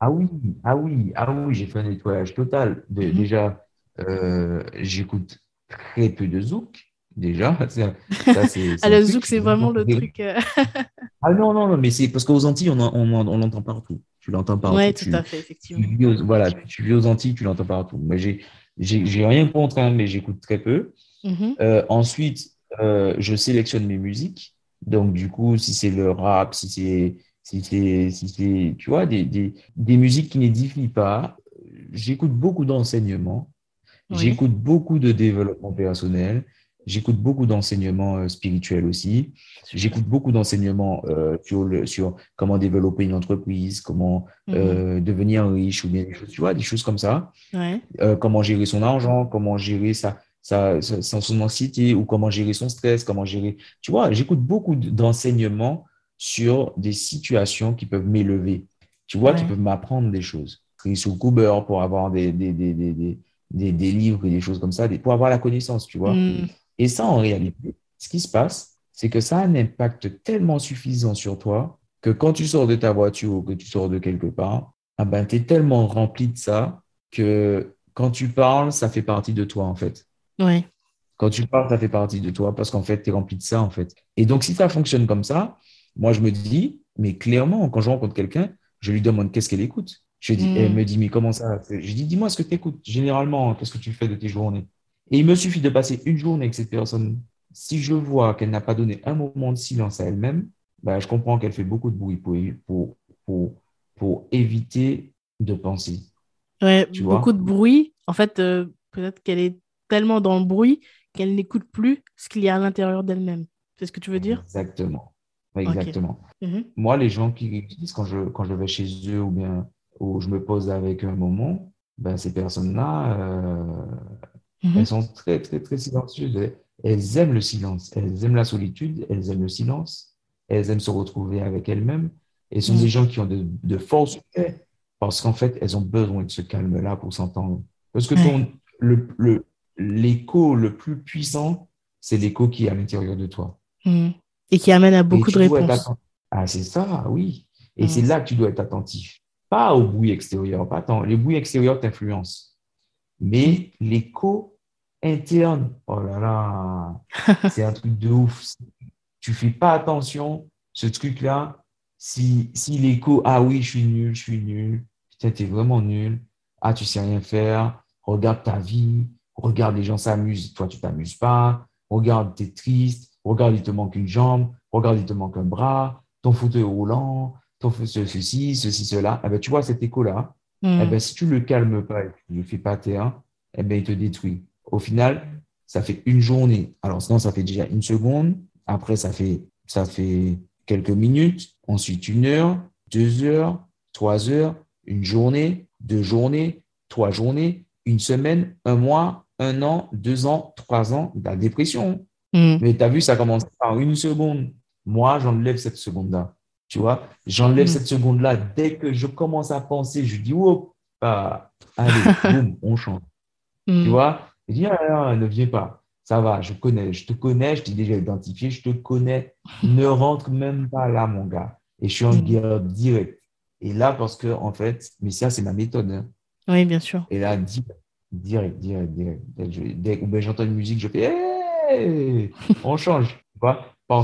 Ah oui, ah oui, ah oui, j'ai fait un nettoyage total. Mhm. Déjà, euh, j'écoute très peu de zouk. Déjà, ça, ah, le zouk, c'est vraiment le truc. Euh. ah non, non, non, mais c'est parce qu'aux Antilles, on, on, on l'entend partout. Tu l'entends partout. Oui, tout à fait, effectivement. Tu vis aux, voilà, tu vis aux Antilles, tu l'entends partout. Mais j'ai rien contre, hein, mais j'écoute très peu. Mhm. Euh, ensuite, euh, je sélectionne mes musiques. Donc, du coup, si c'est le rap, si c'est, si c'est, si c'est, tu vois, des, des, des musiques qui n'édifient pas, j'écoute beaucoup d'enseignements, j'écoute beaucoup de développement personnel, j'écoute beaucoup d'enseignements euh, spirituels aussi, j'écoute beaucoup d'enseignements euh, sur, le, sur comment développer une entreprise, comment mhm. euh, devenir riche ou bien des choses, tu vois, des choses comme ça, ouais. comment gérer son argent, comment gérer sa, sa, son anxiété ou comment gérer son stress, comment gérer. Tu vois, j'écoute beaucoup d'enseignements sur des situations qui peuvent m'élever, tu vois, qui peuvent m'apprendre des choses. Sous Cooper pour avoir des, des, des, des, des, des livres et des choses comme ça, pour avoir la connaissance, tu vois. Mm. Et ça, en réalité, ce qui se passe, c'est que ça a un impact tellement suffisant sur toi que quand tu sors de ta voiture ou que tu sors de quelque part, ah ben, tu es tellement rempli de ça que quand tu parles, ça fait partie de toi, en fait. Oui. Quand tu parles, ça fait partie de toi parce qu'en fait, tu es rempli de ça, en fait. Et donc, si ça fonctionne comme ça, moi, je me dis, mais clairement, quand je rencontre quelqu'un, je lui demande qu'est-ce qu'elle écoute. Je dis, Elle hmm. me dit, mais comment ça? Je dis, dis-moi ce que tu écoutes. Généralement, qu'est-ce que tu fais de tes journées? Et il me suffit de passer une journée avec cette personne. Si je vois qu'elle n'a pas donné un moment de silence à elle-même, bah, je comprends qu'elle fait beaucoup de bruit pour, pour, pour, pour éviter de penser. Ouais, beaucoup de bruit. En fait, euh, peut-être qu'elle est tellement dans le bruit qu'elle n'écoute plus ce qu'il y a à l'intérieur d'elle-même. C'est ce que tu veux dire? Exactement. Exactement. Mhm. Moi, les gens qui disent quand je, quand je vais chez eux ou bien où je me pose avec un moment, ben, ces personnes-là, euh, mhm. elles sont très, très, très silencieuses. Elles aiment le silence, elles aiment la solitude, elles aiment le silence, elles aiment se retrouver avec elles-mêmes. Et ce sont mhm. des gens qui ont de, de forts succès parce qu'en fait, elles ont besoin de ce calme-là pour s'entendre. Parce que ton, le, le, l'écho le plus puissant, c'est l'écho qui est à l'intérieur de toi. Hmm. Et qui amène à beaucoup de réponses. Ah, c'est ça, oui. Et hmm. c'est là que tu dois être attentif. Pas au bruit extérieur. Pas tant. Les bruits extérieurs t'influencent. Mais hmm. l'écho interne, oh là là, c'est un truc de ouf. Tu fais pas attention, ce truc-là, si, si l'écho, ah oui, je suis nul, je suis nul, putain, t'es vraiment nul, ah, tu sais rien faire, regarde ta vie, Regarde, les gens s'amusent, toi, tu t'amuses pas. Regarde, tu es triste. Regarde, il te manque une jambe. Regarde, il te manque un bras. Ton fauteuil roulant. Ton ceci, ceci, cela. Eh ben, tu vois, cet écho-là, eh ben, si tu le calmes pas et que tu ne le fais pas taire, eh ben, il te détruit. Au final, ça fait une journée. Alors, sinon, ça fait déjà une seconde. Après, ça fait, ça fait quelques minutes. Ensuite, une heure, deux heures, trois heures, une journée, deux journées, trois journées, une semaine, un mois, un an, deux ans, trois ans, la dépression. Hmm. Mais tu as vu, ça commence par une seconde. Moi, j'enlève cette seconde-là. Tu vois, j'enlève hmm. cette seconde-là. Dès que je commence à penser, je dis, oh, allez, boum, on change. Tu vois, je dis, ah, ne viens pas. Ça va, je connais, je te connais, je t'ai déjà identifié, je te connais. Ne rentre même pas là, mon gars. Et je suis en guerre directe. Et là, parce que, en fait, mais ça, c'est ma méthode. Hein. Oui, bien sûr. Et là, direct, direct, direct. Dès que j'entends une musique, je fais hey on change.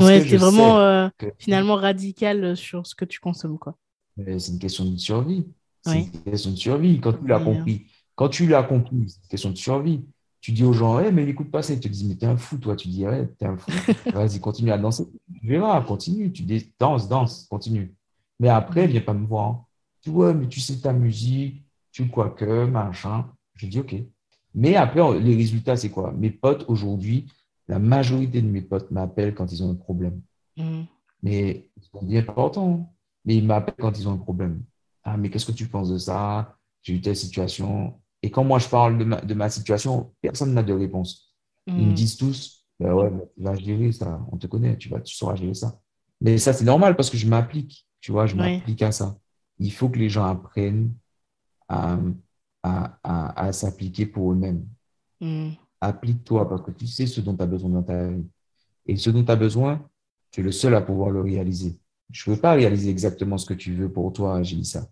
c'est vraiment euh, finalement radical euh, sur ce que tu consommes. quoi. C'est une question de survie. C'est une question de survie. Quand tu l'as compris, quand tu l'as compris, c'est une question de survie. Tu dis aux gens, hey, mais n'écoute pas ça. Ils te disent, mais t'es un fou, toi. Tu dis, ouais, t'es un fou. Vas-y, continue à danser. Tu verras, continue. Tu dis, danse, danse, continue. Mais après, viens pas me voir. Tu vois, mais tu sais ta musique, tu quoi que, machin. Je dis OK. Mais après, les résultats, c'est quoi? Mes potes aujourd'hui, La majorité de mes potes m'appellent quand ils ont un problème. Mm. Mais ils sont bien importants. Mais ils m'appellent quand ils ont un problème. Ah, mais qu'est-ce que tu penses de ça? J'ai eu telle situation. Et quand moi je parle de ma, situation, personne n'a de réponse. Ils me mm. disent tous, ben ouais, tu vas gérer ça, on te connaît, tu, vas, tu sauras gérer ça. Mais ça, c'est normal parce que je m'applique, tu vois, je m'applique à ça. Il faut que les gens apprennent à, à, s'appliquer pour eux-mêmes. Mm. Applique-toi parce que tu sais ce dont tu as besoin dans ta vie. Et ce dont tu as besoin, tu es le seul à pouvoir le réaliser. Je ne veux pas réaliser exactement ce que tu veux pour toi, ça.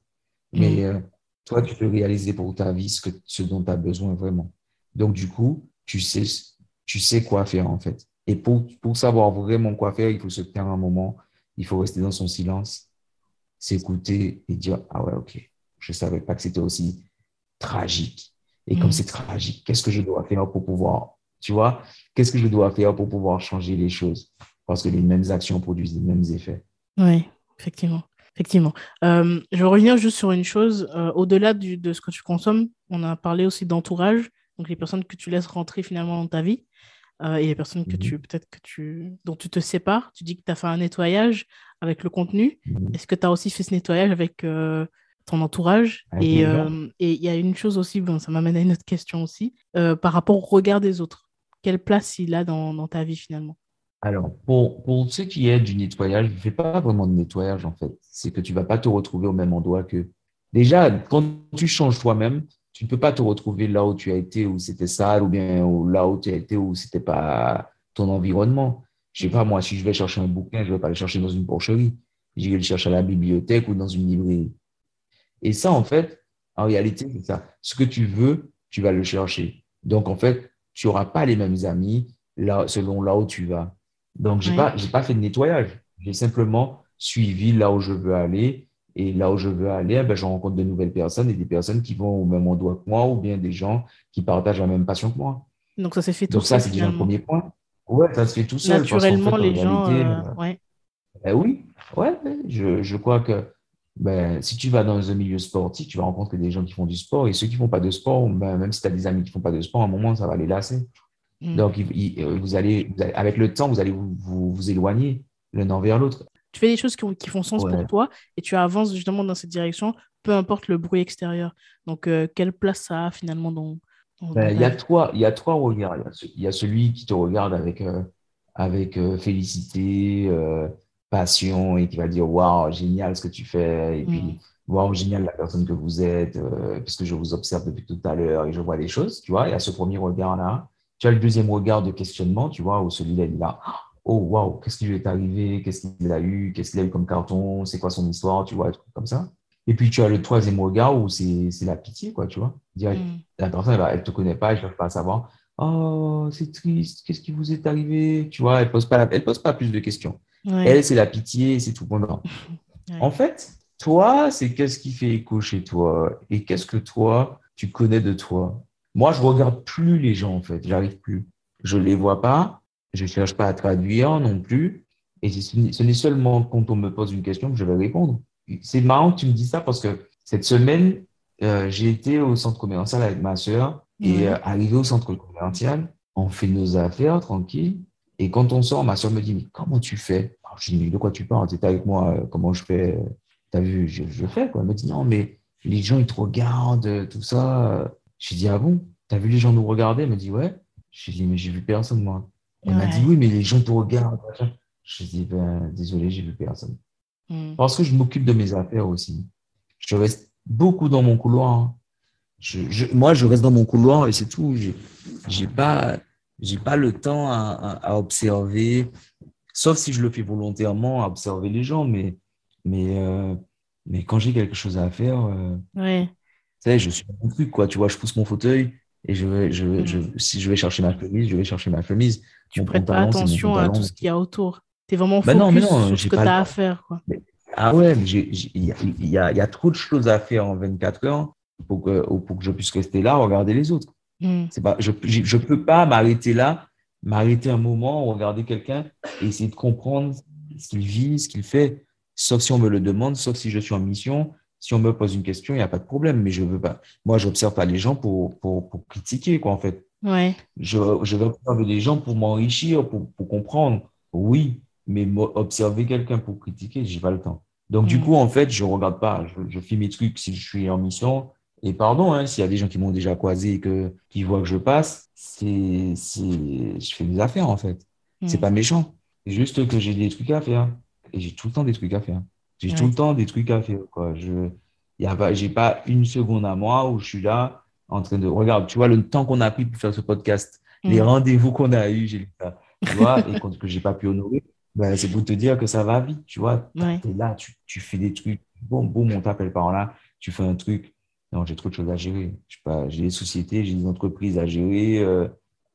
Mais mm. euh, toi, tu peux réaliser pour ta vie ce, que, ce dont tu as besoin vraiment. Donc, du coup, tu sais, tu sais quoi faire en fait. Et pour, pour savoir vraiment quoi faire, il faut se taire un moment, il faut rester dans son silence, s'écouter et dire Ah ouais, ok, je ne savais pas que c'était aussi tragique. Et comme mm. c'est tragique, qu'est-ce que je dois faire pour pouvoir, tu vois, qu'est-ce que je dois faire pour pouvoir changer les choses? Parce que les mêmes actions produisent les mêmes effets. Oui, effectivement. Effectivement. Euh, je vais revenir juste sur une chose. Euh, au-delà de ce que tu consommes, on a parlé aussi d'entourage, donc les personnes que tu laisses rentrer finalement dans ta vie euh, et les personnes que mhm. tu peut-être que tu dont tu te sépares. Tu dis que tu as fait un nettoyage avec le contenu. Mhm. Est-ce que tu as aussi fait ce nettoyage avec ton entourage Et il y a une chose aussi, bon, ça m'amène à une autre question aussi, par rapport au regard des autres. Quelle place il a dans, dans ta vie finalement? Alors, pour, pour ce qui est du nettoyage, je ne fais pas vraiment de nettoyage en fait. C'est que tu ne vas pas te retrouver au même endroit que. Déjà, quand tu changes toi-même, tu ne peux pas te retrouver là où tu as été, où c'était sale, ou bien là où tu as été, où ce n'était pas ton environnement. Je ne sais pas, moi, si je vais chercher un bouquin, je ne vais pas le chercher dans une porcherie. Je vais le chercher à la bibliothèque ou dans une librairie. Et ça, en fait, en réalité, c'est ça. Ce que tu veux, tu vas le chercher. Donc, en fait, tu n'auras pas les mêmes amis là, selon là où tu vas. Donc, je n'ai pas, pas fait de nettoyage. J'ai simplement suivi là où je veux aller. Et là où je veux aller, ben, je rencontre de nouvelles personnes et des personnes qui vont au même endroit que moi ou bien des gens qui partagent la même passion que moi. Donc, ça s'est fait tout seul. Donc, ça, c'est déjà le premier point. Ouais, ça se fait tout seul. Naturellement, les gens. Euh, ouais. Ben oui, ouais, je, je crois que ben, si tu vas dans un milieu sportif, tu vas rencontrer des gens qui font du sport et ceux qui ne font pas de sport, ben, même si tu as des amis qui ne font pas de sport, à un moment, ça va les lasser. Mm. Donc, euh, vous, allez, avec le temps, vous allez vous, vous, éloigner l'un vers l'autre. Tu fais des choses qui, qui font sens pour toi et tu avances justement dans cette direction, peu importe le bruit extérieur. Donc, euh, quelle place ça a finalement dans. Ben, il, y a trois, il y a trois regards. Il y a celui qui te regarde avec, euh, avec félicité, passion et qui va dire Waouh, génial ce que tu fais. Et puis, mm. Waouh, génial la personne que vous êtes, puisque je vous observe depuis tout à l'heure et je vois des choses. Tu vois, il y a ce premier regard-là. Tu as le deuxième regard de questionnement, tu vois, où celui-là, il là. Oh, waouh, qu'est-ce qui lui est arrivé? Qu'est-ce qu'il a eu? Qu'est-ce qu'il a eu comme carton? C'est quoi son histoire? Tu vois, comme ça. Et puis, tu as le troisième regard où c'est la pitié, quoi, tu vois. Direct. Mm. La personne, elle ne te connaît pas, elle ne cherche pas à savoir. Oh, c'est triste, qu'est-ce qui vous est arrivé? Tu vois, elle ne pose, pas pose pas plus de questions. Elle, c'est la pitié, c'est tout. Bon, En fait, toi, c'est qu'est-ce qui fait écho chez toi et qu'est-ce que toi, tu connais de toi? Moi, je regarde plus les gens, en fait. J'arrive plus. Je les vois pas. Je cherche pas à traduire non plus. Et ce n'est seulement quand on me pose une question que je vais répondre. C'est marrant que tu me dis ça parce que cette semaine, euh, j'ai été au centre commercial avec ma sœur et euh, arrivé au centre commercial, on fait nos affaires tranquille. Et quand on sort, ma sœur me dit, mais comment tu fais? Je dis, mais de quoi tu parles? Tu avec moi, euh, comment je fais? Tu as vu, je, je, fais quoi. Elle me dit, non, mais les gens, ils te regardent, tout ça. Je dit, ah bon? T'as vu les gens nous regarder? Elle m'a dit, ouais. Je dit, mais j'ai vu personne, moi. Elle m'a dit, oui, mais les gens te regardent. Je dit, ben, désolé, j'ai vu personne. Hmm. Parce que je m'occupe de mes affaires aussi. Je reste beaucoup dans mon couloir. Hein. Je, moi, je reste dans mon couloir et c'est tout. J'ai pas, j'ai pas le temps à, à, observer, sauf si je le fais volontairement, à observer les gens. Mais, mais, euh, mais quand j'ai quelque chose à faire, euh, ouais je suis un truc, quoi. Tu vois, je pousse mon fauteuil et je vais, je, je, mm. si je vais chercher ma chemise, je vais chercher ma chemise. Tu ne prêtes pas attention à tout ce qu'il y a autour. Tu es vraiment bah focus sur ce que tu as à faire. Quoi. ah ouais, il y y a, trop de choses à faire en 24 heures pour que, pour que je puisse rester là, regarder les autres. Mm. Pas, je ne peux pas m'arrêter là, m'arrêter un moment, regarder quelqu'un et essayer de comprendre ce qu'il vit, ce qu'il fait, sauf si on me le demande, sauf si je suis en mission, si on me pose une question, il n'y a pas de problème, mais je veux pas. Moi, j'observe pas les gens pour, pour, critiquer, quoi, en fait. Ouais. Je, je vais observer des gens pour m'enrichir, pour, pour, comprendre. Oui, mais observer quelqu'un pour critiquer, j'ai pas le temps. Donc, du mm. coup, en fait, je regarde pas. Je, je fais mes trucs si je suis en mission. Et pardon, hein, s'il y a des gens qui m'ont déjà croisé et que, qui voient que je passe, c'est, c'est, je fais mes affaires, en fait. C'est mm. pas méchant. C'est juste que j'ai des trucs à faire. Et j'ai tout le temps des trucs à faire. J'ai tout le temps des trucs à faire, quoi. Je, a pas, j'ai pas une seconde à moi où je suis là en train de, regarde, tu vois, le temps qu'on a pris pour faire ce podcast, les mm. rendez-vous qu'on a eu, j'ai, tu vois, et que j'ai pas pu honorer, ben, c'est pour te dire que ça va vite, tu vois. Tu es là, tu, tu, fais des trucs, bon, boum, on t'appelle par là, tu fais un truc. Non, j'ai trop de choses à gérer. J'ai des sociétés, j'ai des entreprises à gérer. Euh,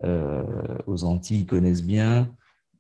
euh, aux Antilles, ils connaissent bien,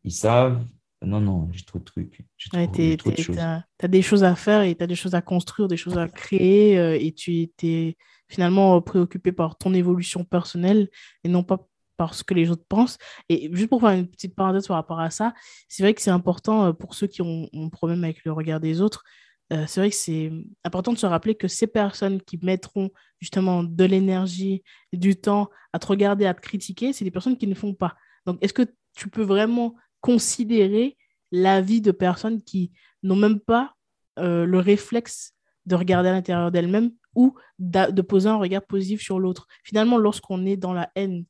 ils savent. Non, non, j'ai trop de trucs. tu as, des choses à faire et tu as des choses à construire, des choses à créer euh, et tu étais finalement préoccupé par ton évolution personnelle et non pas par ce que les autres pensent. Et juste pour faire une petite parenthèse par rapport à ça, c'est vrai que c'est important pour ceux qui ont un problème avec le regard des autres. Euh, c'est vrai que c'est important de se rappeler que ces personnes qui mettront justement de l'énergie, du temps à te regarder, à te critiquer, c'est des personnes qui ne font pas. Donc, est-ce que tu peux vraiment considérer l'avis de personnes qui n'ont même pas euh, le réflexe de regarder à l'intérieur d'elles-mêmes ou de poser un regard positif sur l'autre? Finalement, lorsqu'on est dans la haine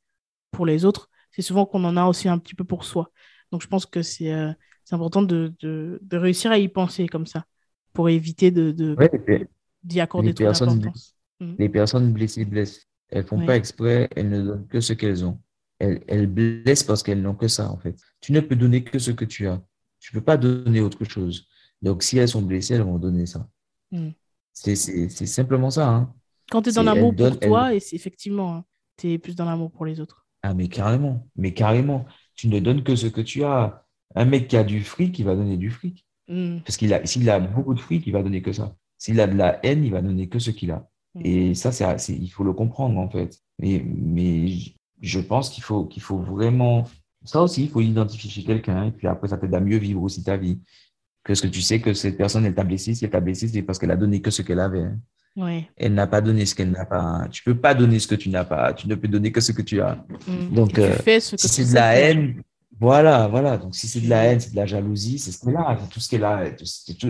pour les autres, c'est souvent qu'on en a aussi un petit peu pour soi. Donc je pense que c'est euh, important de, réussir à y penser comme ça, pour éviter de, d'y accorder trop d'importance. Mhm. Les personnes blessées blessent. Elles font pas exprès, elles ne donnent que ce qu'elles ont. Elles, elles blessent parce qu'elles n'ont que ça, en fait. Tu ne peux donner que ce que tu as. Tu ne peux pas donner autre chose. Donc, si elles sont blessées, elles vont donner ça. Mhm. C'est simplement ça. Hein. Quand tu es dans l'amour pour toi, et effectivement, hein, tu es plus dans l'amour pour les autres. Ah, mais carrément, mais carrément. Tu ne donnes que ce que tu as. Un mec qui a du fric, il va donner du fric. Hmm. Parce qu'il a, s'il a beaucoup de fric, il va donner que ça. S'il a de la haine, il va donner que ce qu'il a. Hmm. Et ça, c'est, il faut le comprendre, en fait. Mais, mais je pense qu'il faut, qu'il faut vraiment, ça aussi, il faut l'identifier chez quelqu'un. Et puis après, ça t'aide à mieux vivre aussi ta vie. Que ce que tu sais que cette personne, elle t'a blessé. Si elle t'a blessé, c'est parce qu'elle a donné que ce qu'elle avait. Hein. Elle n'a pas donné ce qu'elle n'a pas. Tu peux pas donner ce que tu n'as pas. Tu ne peux donner que ce que tu as. Mm. Donc, euh, si c'est de la haine, voilà, voilà. Donc, si c'est de la haine, c'est de la jalousie, c'est ce là, c'est tout ce qu'elle a.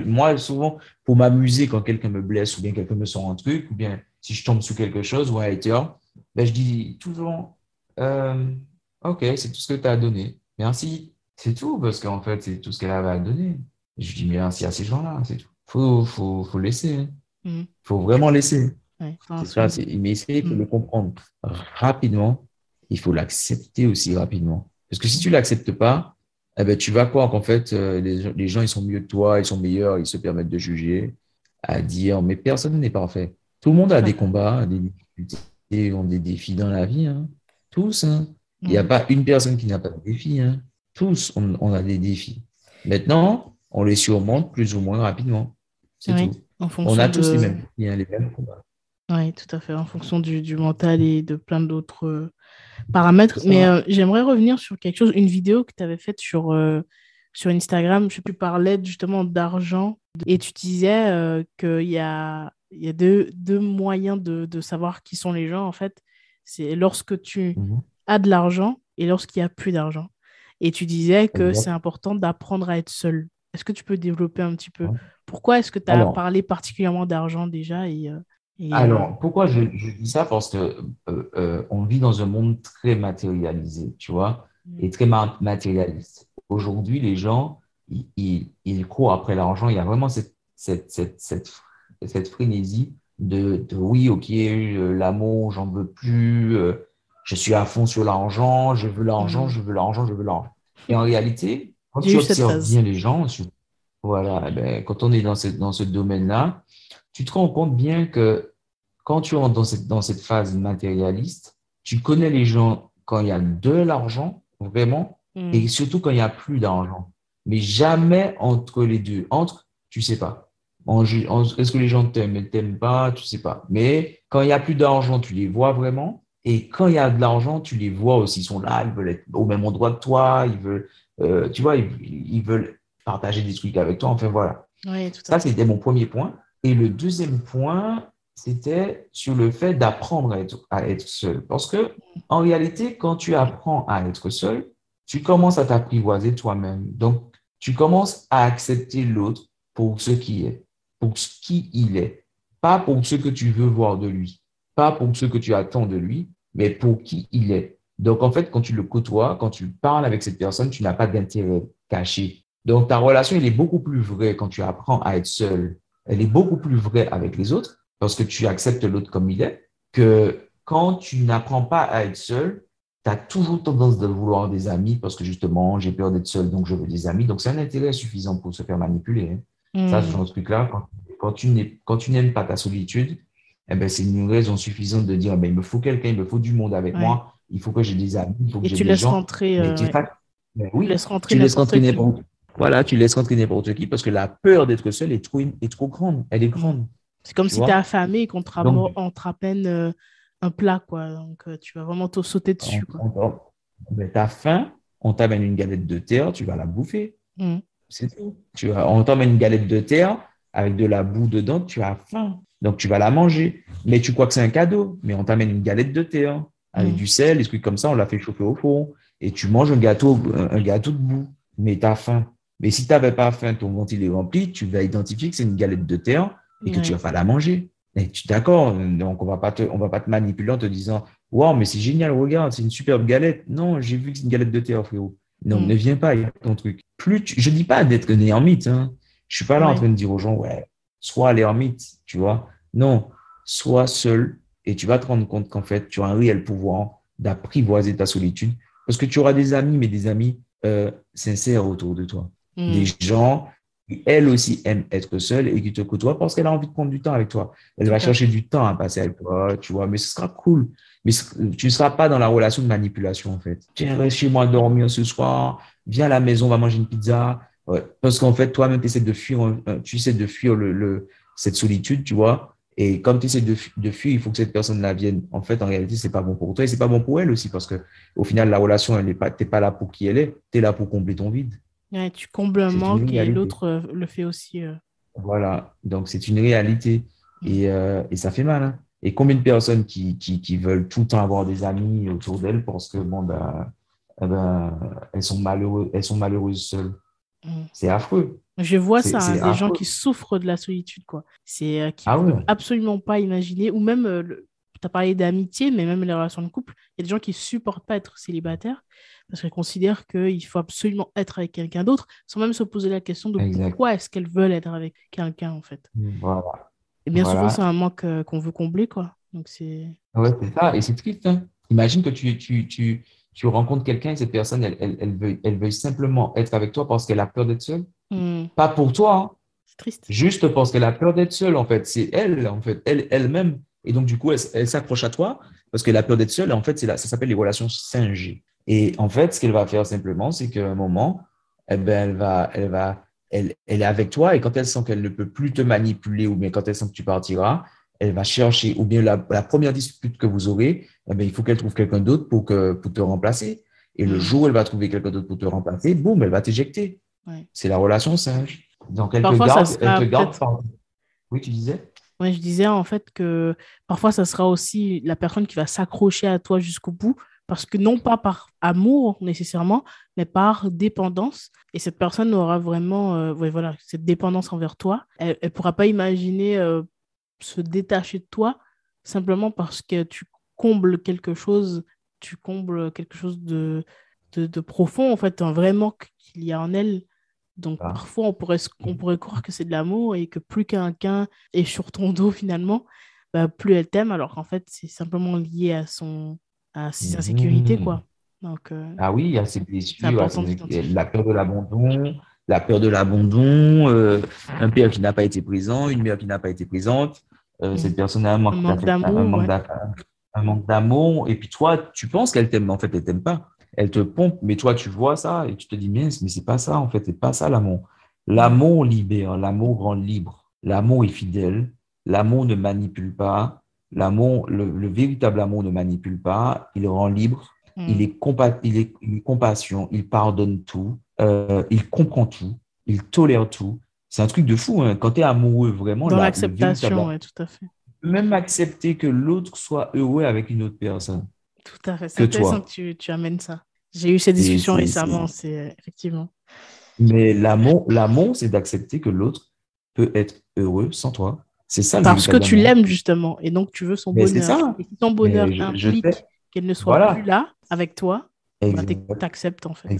Moi, souvent, pour m'amuser quand quelqu'un me blesse ou bien quelqu'un me sort un truc, ou bien si je tombe sous quelque chose ou un hater, ben, je dis toujours, euh, OK, c'est tout ce que tu as donné. Merci. C'est tout, parce qu'en fait, c'est tout ce qu'elle avait à donner. Je dis merci à ces gens-là, c'est tout. Faut, faut, faut laisser. Hein. Il mm. faut vraiment laisser. ça, mais essayer de mm. le comprendre rapidement. Il faut l'accepter aussi rapidement. Parce que si tu ne l'acceptes pas, eh ben, tu vas croire qu'en fait, euh, les, gens, ils sont mieux que toi, ils sont meilleurs, ils se permettent de juger, à dire, mais personne n'est parfait. Tout le monde a des combats, des difficultés, ont des défis dans la vie. Hein. Tous. Hein. Il n'y a pas une personne qui n'a pas de défis. Hein. Tous, on, a des défis. Maintenant, on les surmonte plus ou moins rapidement. C'est tout on a tous les mêmes, les mêmes combats. Oui, tout à fait, en fonction du, mental et de plein d'autres euh, paramètres. Mais euh, j'aimerais revenir sur quelque chose, une vidéo que tu avais faite sur, euh, sur Instagram. Je tu parlais justement d'argent et tu disais qu'il y a, y a deux, deux moyens de, de, savoir qui sont les gens, en fait. C'est lorsque tu mhm. as de l'argent et lorsqu'il n'y a plus d'argent. Et tu disais que c'est important d'apprendre à être seul. Est-ce que tu peux développer un petit peu Pourquoi est-ce que tu as parlé particulièrement d'argent déjà et, euh, euh, Alors, pourquoi je, dis ça? Parce que euh, on vit dans un monde très matérialisé, tu vois, mm. et très matérialiste. Aujourd'hui, les gens, ils, ils, courent après l'argent. Il y a vraiment cette, cette, cette, cette, frénésie de, de, oui, ok, l'amour, j'en veux plus, je suis à fond sur l'argent, je veux l'argent, mm. je veux l'argent, je veux l'argent. Et en réalité, quand tu observes bien les gens, voilà, eh ben, quand on est dans, cette, dans ce domaine-là, tu te rends compte bien que quand tu entres dans cette, dans cette phase matérialiste, tu connais les gens quand il y a de l'argent, vraiment, hmm. et surtout quand il n'y a plus d'argent. Mais jamais entre les deux. Entre, tu sais pas. Est-ce que les gens t'aiment, t'aiment pas, tu sais pas. Mais quand il n'y a plus d'argent, tu les vois vraiment. Et quand il y a de l'argent, tu les vois aussi. Ils sont là, ils veulent être au même endroit que toi, ils veulent, euh, tu vois, ils, veulent partager des trucs avec toi. Enfin, voilà. ça, c'était mon premier point. Et le deuxième point, c'était sur le fait d'apprendre à être, seul. Parce que, en réalité, quand tu apprends à être seul, tu commences à t'apprivoiser toi-même. Donc, tu commences à accepter l'autre pour ce qui est, pour ce qui il est, pas pour ce que tu veux voir de lui, pas pour ce que tu attends de lui, mais pour qui il est. Donc, en fait, quand tu le côtoies, quand tu parles avec cette personne, tu n'as pas d'intérêt caché. Donc, ta relation, elle est beaucoup plus vraie quand tu apprends à être seul. Elle est beaucoup plus vraie avec les autres parce que tu acceptes l'autre comme il est, que quand tu n'apprends pas à être seul, tu as toujours tendance de vouloir des amis parce que justement, j'ai peur d'être seul, donc je veux des amis. Donc, c'est un intérêt suffisant pour se faire manipuler. Hein. Ça, ce genre de truc-là, quand, tu n'aimes pas ta solitude, eh ben, c'est une raison suffisante de dire, ben, il me faut quelqu'un, il me faut du monde avec moi, il faut que j'ai des amis, il faut que j'ai des gens. Rentrer, euh, ben oui, tu laisses rentrer, tu laisses rentrer n'importe Voilà, tu laisses rentrer n'importe qui parce que la peur d'être seul est trop, est trop grande. Elle est grande. C'est comme si tu es affamé et qu'on te peine euh, un plat, quoi. Donc, euh, tu vas vraiment te sauter dessus. Ben, tu as faim, on t'amène une galette de terre, tu vas la bouffer. Mmh. C'est tout. Tu on t'emmène une galette de terre avec de la boue dedans, tu as faim. Donc, tu vas la manger. Mais tu crois que c'est un cadeau. Mais on t'amène une galette de terre avec mmh. du sel, des trucs comme ça, on l'a fait chauffer au four. Et tu manges un gâteau, un gâteau de boue. Mais tu as faim. Mais si tu n'avais pas faim, ton ventre il est rempli, tu vas identifier que c'est une galette de terre et que tu vas pas la manger. Et tu d'accord, donc on va pas te, on va pas te manipuler en te disant, waouh, mais c'est génial, regarde, c'est une superbe galette. Non, j'ai vu que c'est une galette de terre, frérot. Non, mm. ne viens pas, il y a ton truc. Plus tu, je dis pas d'être un ermite, hein. Je suis pas là en train de dire aux gens, ouais, sois l'ermite, tu vois. Non, sois seul et tu vas te rendre compte qu'en fait, tu as un réel pouvoir d'apprivoiser ta solitude parce que tu auras des amis, mais des amis euh, sincères autour de toi. Mm. Des gens elle aussi aime être seule et qui te côtoie parce qu'elle a envie de prendre du temps avec toi. Elle va chercher du temps à passer avec toi, tu vois, mais ce sera cool. Mais tu ne seras pas dans la relation de manipulation, en fait. Tiens, reste chez moi dormir ce soir, viens à la maison, on va manger une pizza. Parce qu'en fait, toi-même, tu essaies de fuir, tu essaies de fuir le, cette solitude, tu vois. Et comme tu essaies de, de, fuir, il faut que cette personne-là vienne. En fait, en réalité, c'est pas bon pour toi et c'est pas bon pour elle aussi parce que au final, la relation, elle n'est pas, t'es pas là pour qui elle est, tu es là pour combler ton vide tu combles un manque et l'autre euh, le fait aussi. Euh. Voilà, donc c'est une réalité mm. et, euh, et, ça fait mal. Hein. Et combien de personnes qui, qui, qui, veulent tout le temps avoir des amis autour d'elles parce que bon, ben, eh ben, elles, sont malheureuses, elles sont malheureuses seules. Mm. C'est affreux. Je vois ça, hein, des gens qui souffrent de la solitude, quoi. C'est qui ne ah absolument pas imaginer, ou même, tu as parlé d'amitié, mais même les relations de couple, il y a des gens qui supportent pas être célibataires parce qu'elles considèrent qu'il faut absolument être avec quelqu'un d'autre, sans même se poser la question de pourquoi est-ce qu'elles veulent être avec quelqu'un, en fait. Voilà. Et bien souvent, c'est un manque euh, qu'on veut combler, quoi. Donc, c'est... Ouais, c'est ça, et c'est triste. Hein. Imagine que tu, tu, tu, tu rencontres quelqu'un et cette personne, elle, elle, elle, veut, elle veut simplement être avec toi parce qu'elle a peur d'être seule. Hmm. Pas pour toi. Hein. C'est triste. Juste parce qu'elle a peur d'être seule, en fait. C'est elle, en fait, elle, elle-même. Et donc, du coup, elle, elle s'accroche à toi parce qu'elle a peur d'être seule. En fait, ça s'appelle les relations singées. Et en fait, ce qu'elle va faire simplement, c'est qu'à un moment, eh ben, elle, va, elle, va, elle, elle est avec toi et quand elle sent qu'elle ne peut plus te manipuler ou bien quand elle sent que tu partiras, elle va chercher, ou bien la, première dispute que vous aurez, eh ben, il faut qu'elle trouve quelqu'un d'autre pour, que, pour te remplacer. Et le mm. jour où elle va trouver quelqu'un d'autre pour te remplacer, boum, elle va t'éjecter. C'est la relation singe. Donc, elle te garde. Elle te garde Oui, tu disais? Oui, je disais en fait que parfois, ça sera aussi la personne qui va s'accrocher à toi jusqu'au bout parce que non pas par amour nécessairement, mais par dépendance. Et cette personne aura vraiment euh, voilà, cette dépendance envers toi. Elle ne pourra pas imaginer euh, se détacher de toi simplement parce que tu combles quelque chose, tu combles quelque chose de, de, profond, en fait, un vrai manque qu'il y a en elle. Donc ah. parfois, on pourrait, on pourrait croire que c'est de l'amour et que plus quelqu'un est sur ton dos finalement, bah, plus elle t'aime, alors qu'en fait, c'est simplement lié à son, à sa sécurité, mmh. quoi. Donc, euh, ah oui, il y a ces blessures, la peur de l'abandon, la peur de l'abandon, euh, un père qui n'a pas été présent, une mère qui n'a pas été présente, euh, mmh. cette personne a un manque, d'amour, un, manque d'amour, et puis toi, tu penses qu'elle t'aime, mais en fait, elle t'aime pas. Elle te pompe, mais toi, tu vois ça et tu te dis, mais, mais c'est pas ça, en fait, c'est pas ça l'amour. L'amour libère, l'amour rend libre, l'amour est fidèle, l'amour ne manipule pas, L'amour, le, véritable amour ne manipule pas, il rend libre, hmm. il, est il, est une compassion, il pardonne tout, euh, il comprend tout, il tolère tout. C'est un truc de fou. Hein. Quand tu es amoureux, vraiment. Dans l'acceptation, oui, tout à fait. même accepter que l'autre soit heureux avec une autre personne. Tout à fait. C'est intéressant que tu, tu, amènes ça. J'ai eu cette discussion récemment, c'est effectivement. Mais l'amour, c'est d'accepter que l'autre peut être heureux sans toi. C'est ça. Parce que tu l'aimes justement, et donc tu veux son bonheur. Ça. Et si ton bonheur implique qu'elle ne soit plus là avec toi, bah, tu acceptes en fait.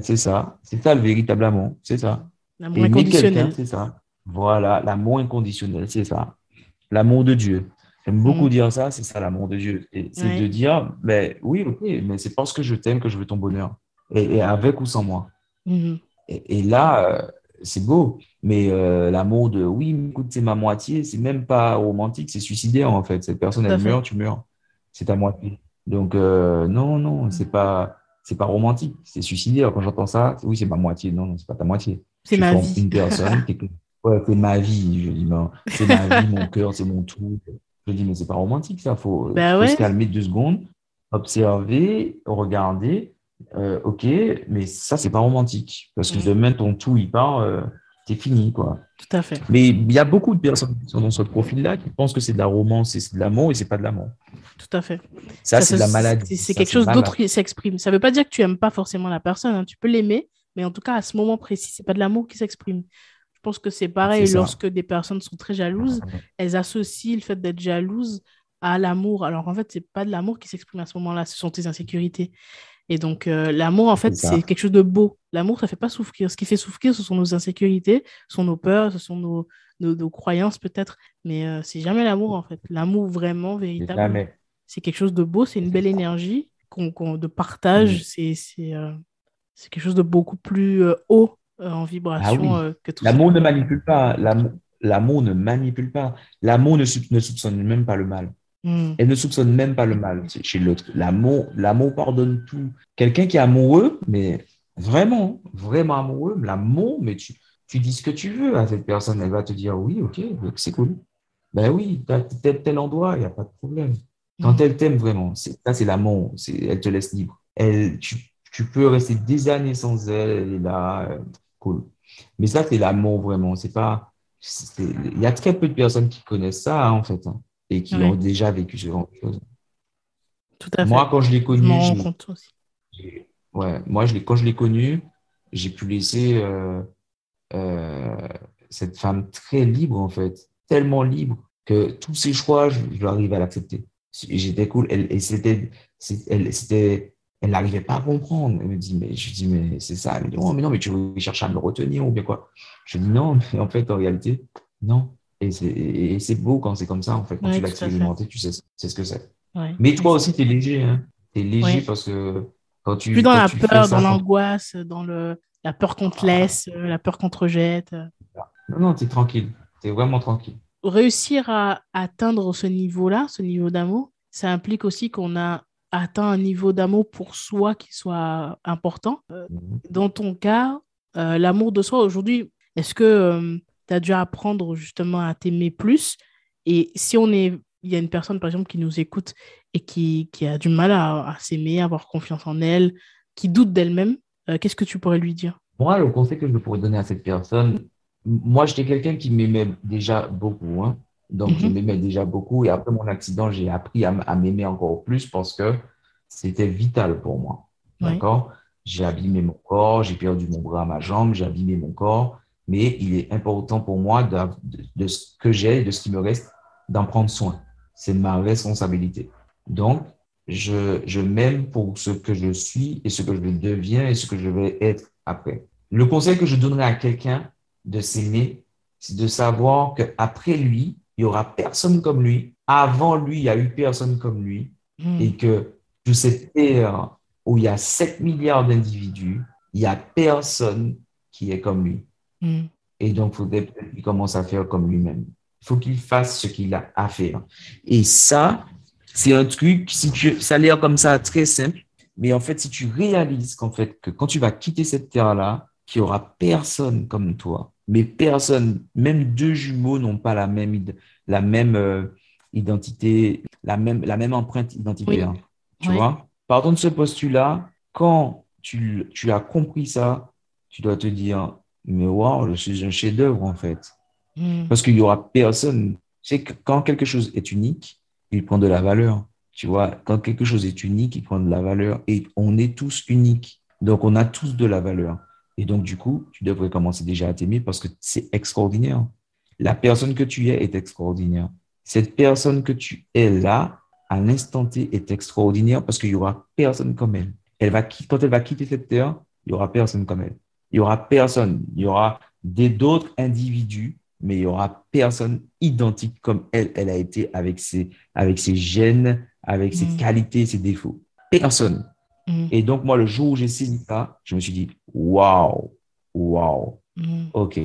C'est ça. C'est ça le véritable amour. C'est ça. L'amour inconditionnel. C'est ça. Voilà, l'amour inconditionnel, c'est ça. L'amour de Dieu. J'aime beaucoup mm. dire ça, c'est ça l'amour de Dieu. C'est de dire, mais oui, ok, mais c'est parce que je t'aime que je veux ton bonheur. Et, avec ou sans moi. Mm-hmm. Et, là, euh, c'est beau. Mais euh, l'amour de oui, écoute, c'est ma moitié, c'est même pas romantique, c'est suicidaire en fait. Cette personne, elle meurt, tu meurs. C'est ta moitié. Donc, euh, non, non, c'est pas, c'est pas romantique, c'est suicidaire. Quand j'entends ça, oui, c'est ma moitié. Non, non, c'est pas ta moitié. C'est ma vie. Une personne ouais, c'est ma vie. Je dis, c'est ma vie, mon cœur, c'est mon tout. Je dis, mais c'est pas romantique, ça. Faut, bah faut se calmer deux secondes, observer, regarder. Euh, ok, mais ça, c'est pas romantique. Parce que demain, ton tout, il part, euh, c'est fini, quoi. Tout à fait. Mais il y a beaucoup de personnes qui sont dans ce profil-là qui pensent que c'est de la romance et c'est de l'amour et c'est pas de l'amour. Tout à fait. Ça, c'est de la maladie. C'est quelque chose d'autre qui s'exprime. Ça veut pas dire que tu aimes pas forcément la personne. Hein. Tu peux l'aimer, mais en tout cas, à ce moment précis, c'est pas de l'amour qui s'exprime. Pense que c'est pareil lorsque des personnes sont très jalouses, elles associent le fait d'être jalouse à l'amour. Alors en fait, c'est pas de l'amour qui s'exprime à ce moment-là, ce sont tes insécurités. Et donc, euh, l'amour, en fait, c'est quelque chose de beau. L'amour, ça fait pas souffrir. Ce qui fait souffrir, ce sont nos insécurités, ce sont nos peurs, ce sont nos, nos, croyances peut-être. Mais euh, c'est jamais l'amour, en fait. L'amour vraiment véritable. C'est quelque chose de beau, c'est une belle énergie qu'on de partage. Mm. C'est euh, c'est quelque chose de beaucoup plus haut en vibration ah que tout L'amour ne manipule pas. L'amour ne manipule pas. L'amour ne, ne soupçonne même pas le mal. Hmm. Elle ne soupçonne même pas le mal chez l'autre. L'amour, l'amour pardonne tout. Quelqu'un qui est amoureux, mais vraiment, vraiment amoureux, l'amour, mais tu, tu dis ce que tu veux à cette personne, elle va te dire oui, ok, c'est cool. Ben oui, tel, tel endroit, il n'y a pas de problème. Quand hmm. elle t'aime vraiment, ça c'est l'amour, elle te laisse libre. Elle, tu, tu, peux rester des années sans elle, elle est là, euh, cool. Mais ça c'est l'amour vraiment, c'est pas. Il y a très peu de personnes qui connaissent ça hein, en fait. Hein et qui ont déjà vécu ce genre de choses. Tout à fait. Moi, quand je l'ai connu, ouais, moi, je quand je l'ai connu, j'ai pu laisser euh, euh, cette femme très libre, en fait, tellement libre que tous ses choix, je, je arrive à l'accepter. J'étais cool. Elle, c'était, c'était, elle n'arrivait pas à comprendre. Elle me dit, mais je dis, mais c'est ça. Elle me dit, oh, mais non, mais tu veux chercher à me retenir ou bien quoi? Je dis, non, mais en fait, en réalité, non. Et c'est beau quand c'est comme ça, en fait. Quand tu l'as expérimenté, tu sais, ce que c'est. Mais toi aussi, tu es léger. Hein. Tu es léger parce que quand tu. Plus dans la peur, dans l'angoisse, dans le, la peur qu'on te ah. laisse, euh, la peur qu'on te rejette. Non, non, tu es tranquille. Tu es vraiment tranquille. Réussir à atteindre ce niveau-là, ce niveau d'amour, ça implique aussi qu'on a atteint un niveau d'amour pour soi qui soit important. Euh, mhm. Dans ton cas, euh, l'amour de soi, aujourd'hui, est-ce que tu as dû apprendre justement à t'aimer plus? Et si on est, il y a une personne par exemple qui nous écoute et qui, qui a du mal à, s'aimer, à avoir confiance en elle, qui doute d'elle-même, euh, qu'est-ce que tu pourrais lui dire? Moi, le conseil que je pourrais donner à cette personne, moi j'étais quelqu'un qui m'aimait déjà beaucoup. Hein. Donc, je mhm. m'aimais déjà beaucoup. Et après mon accident, j'ai appris à, m'aimer encore plus parce que c'était vital pour moi. D'accord? J'ai abîmé mon corps, j'ai perdu mon bras, ma jambe, j'ai abîmé mon corps mais il est important pour moi de, ce que j'ai de ce qui me reste d'en prendre soin. C'est ma responsabilité. Donc, je, je m'aime pour ce que je suis et ce que je deviens et ce que je vais être après. Le conseil que je donnerais à quelqu'un de s'aimer, c'est de savoir qu'après lui, il y aura personne comme lui. Avant lui, il y a eu personne comme lui. Hmm. Et que sur cette terre où il y a 7 milliards d'individus, il n'y a personne qui est comme lui. Mm. Et donc, il faudrait qu'il commence à faire comme lui-même. Il faut qu'il fasse ce qu'il a à faire. Et ça, c'est un truc, si tu, ça a l'air comme ça très simple, mais en fait, si tu réalises qu'en fait, que quand tu vas quitter cette terre-là, qu'il n'y aura personne comme toi, mais personne, même deux jumeaux n'ont pas la même, la même euh, identité, la même, la même empreinte identitaire. Tu vois? Pardon de ce postulat, quand tu, tu as compris ça, tu dois te dire, mais wow, je suis un chef-d'œuvre en fait. Hmm. Parce qu'il n'y aura personne c'est que quand quelque chose est unique, il prend de la valeur. Tu vois, quand quelque chose est unique, il prend de la valeur. Et on est tous uniques. Donc, on a tous de la valeur. Et donc, du coup, tu devrais commencer déjà à t'aimer parce que c'est extraordinaire. La personne que tu es est extraordinaire. Cette personne que tu es là, à l'instant T, est extraordinaire parce qu'il y aura personne comme elle. Elle va, quand elle va quitter cette terre, il y aura personne comme elle. Il y aura personne. Il y aura d'autres individus, mais il y aura personne identique comme elle, elle a été avec ses, avec ses gènes, avec ses mm. qualités, ses défauts. Personne. Mm. Et donc, moi, le jour où j'ai saisi ça, je me suis dit, waouh, waouh, mm. ok,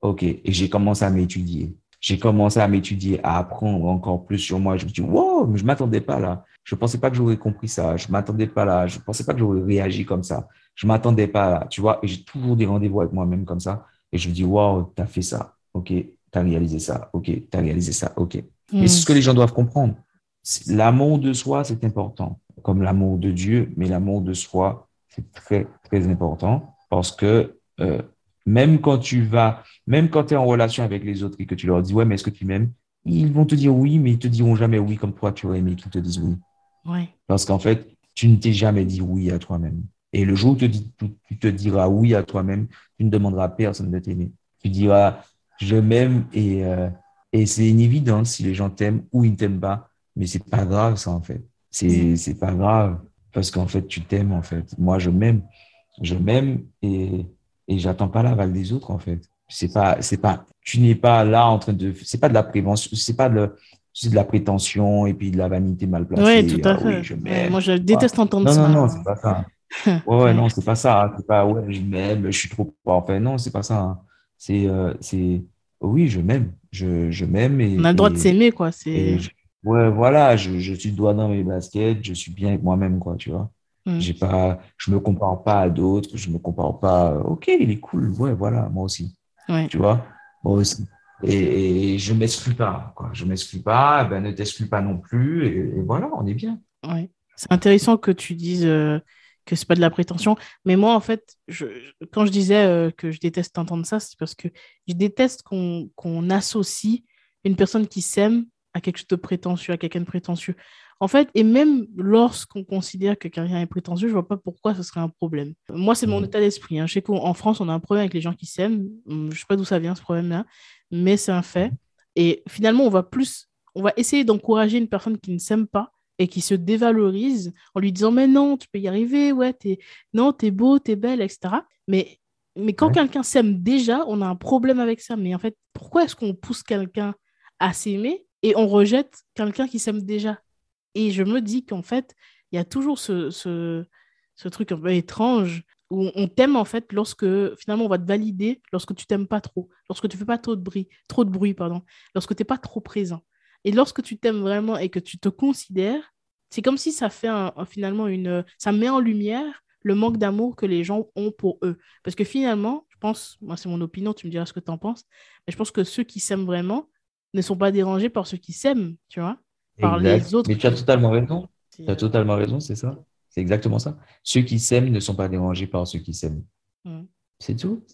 ok. Et j'ai commencé à m'étudier. J'ai commencé à m'étudier, à apprendre encore plus sur moi. Je me dit, wow, mais je m'attendais pas là. Je pensais pas que j'aurais compris ça. Je m'attendais pas là. Je pensais pas que j'aurais réagi comme ça. Je m'attendais pas là, tu vois. Et j'ai toujours des rendez-vous avec moi-même comme ça. Et je me dis, waouh, tu as fait ça. OK, tu as réalisé ça. OK, tu as réalisé ça. OK. Et c'est ce que les gens doivent comprendre. L'amour de soi, c'est important, comme l'amour de Dieu, mais l'amour de soi, très, très important parce que euh, même quand tu vas, même quand tu es en relation avec les autres et que tu leur dis, ouais, mais est-ce que tu m'aimes? Ils vont te dire oui, mais ils te diront jamais oui comme toi, tu aurais aimé qu'ils te disent oui. Ouais. Parce qu'en fait, tu ne t'es jamais dit oui à toi-même. Et le jour où tu te, diras oui à toi-même, tu ne demanderas à personne de t'aimer. Tu diras, je m'aime et, euh, et c'est une évidence si les gens t'aiment ou ils ne t'aiment pas. Mais c'est pas grave, ça, en fait. C'est, c'est pas grave parce qu'en fait, tu t'aimes, en fait. Moi, je m'aime. Je m'aime et, et j'attends pas l'aval des autres, en fait. C'est pas, c'est pas, tu n'es pas là en train de, c'est pas de la prévention, c'est pas de, c'est de la prétention et puis de la vanité mal placée. Oui, tout à ah fait. moi, je déteste entendre ça. Non, non, non, c'est pas ça. Ouais, ouais, non, c'est pas ça. C'est pas, ouais, je m'aime, je suis trop parfait. Non, c'est pas ça. Hein. C'est, euh, c'est, oui, je m'aime. Je, je m'aime. Et, On a le droit de s'aimer, quoi. C'est... ouais, voilà, je, je suis droit dans mes baskets, je suis bien avec moi-même, quoi, tu vois. Mm. J'ai pas, je me compare pas à d'autres, je me compare pas, ok, il est cool, ouais, voilà, moi aussi. Ouais. Tu vois, moi aussi. Et, et je m'exclus pas, quoi. Je m'exclus pas, ben ne t'exclus pas non plus, et, voilà, on est bien. Ouais. C'est intéressant que tu dises, euh, que c'est pas de la prétention. Mais moi, en fait, je, quand je disais euh, que je déteste entendre ça, c'est parce que je déteste qu'on associe une personne qui s'aime à quelque chose de prétentieux, à quelqu'un de prétentieux. En fait, et même lorsqu'on considère que quelqu'un est prétentieux, je vois pas pourquoi ce serait un problème. Moi, c'est mon mmh. état d'esprit. Hein. Je sais qu'en France, on a un problème avec les gens qui s'aiment. Hum, je sais pas d'où ça vient ce problème-là, mais c'est un fait. Et finalement, on va plus, on va essayer d'encourager une personne qui ne s'aime pas et qui se dévalorise en lui disant mais non, tu peux y arriver, ouais, es, non, t'es beau, t'es belle, etc. Mais, mais quand quelqu'un s'aime déjà, on a un problème avec ça. Mais en fait, pourquoi est-ce qu'on pousse quelqu'un à s'aimer et on rejette quelqu'un qui s'aime déjà Et je me dis qu'en fait, il y a toujours ce, ce, truc un peu étrange où on t'aime en fait lorsque finalement on va te valider lorsque tu t'aimes pas trop, lorsque tu fais pas trop de bruit, trop de bruit pardon, lorsque tu n'es pas trop présent. Et lorsque tu t'aimes vraiment et que tu te considères, c'est comme si ça fait finalement une. Ça met en lumière le manque d'amour que les gens ont pour eux. Parce que finalement, je pense, moi c'est mon opinion, tu me diras ce que tu en penses, mais je pense que ceux qui s'aiment vraiment ne sont pas dérangés par ceux qui s'aiment, tu vois, par les autres. Mais tu as totalement raison. Tu as totalement raison, c'est ça. C'est exactement ça. Ceux qui s'aiment ne sont pas dérangés par ceux qui s'aiment. Mmh. C'est tout.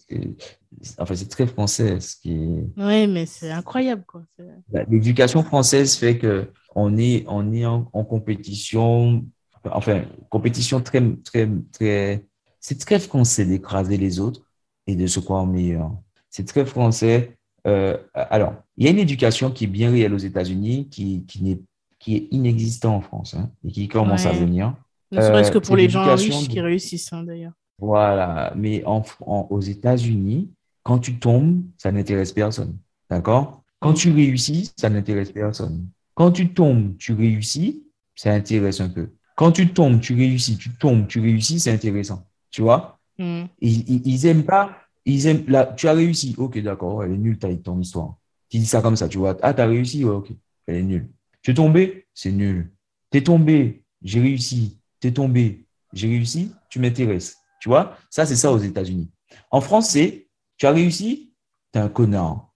Enfin, c'est très français. Ce qui Oui, mais c'est incroyable. quoi. Bah, l'éducation française fait que on est, on est en, compétition, enfin, compétition très, très, très. C'est très français d'écraser les autres et de se croire meilleur. C'est très français. Euh, alors, il y a une éducation qui est bien réelle aux États-Unis, qui, qui, est, qui est inexistante en France hein, et qui commence à venir. Ne serait-ce que euh, pour les gens riches qui réussissent, hein, d'ailleurs. Voilà, mais en, aux États-Unis, quand tu tombes, ça n'intéresse personne. D'accord? Quand tu réussis, ça n'intéresse personne. Quand tu tombes, tu réussis, ça intéresse un peu. Quand tu tombes, tu réussis, tu tombes, tu réussis, c'est intéressant. Tu vois? Mm. ils, ils, aiment pas. Ils aiment, là, tu as réussi. Ok, d'accord, elle est nulle ton histoire. Tu dis ça comme ça, tu vois. Ah, tu as réussi, ok, elle est nulle. Tu es tombé, c'est nul. Tu es tombé, j'ai réussi. Tu es tombé, j'ai réussi, tu m'intéresses. Tu vois? Ça, c'est ça aux États-Unis. En France, c'est tu as réussi, tu es un connard.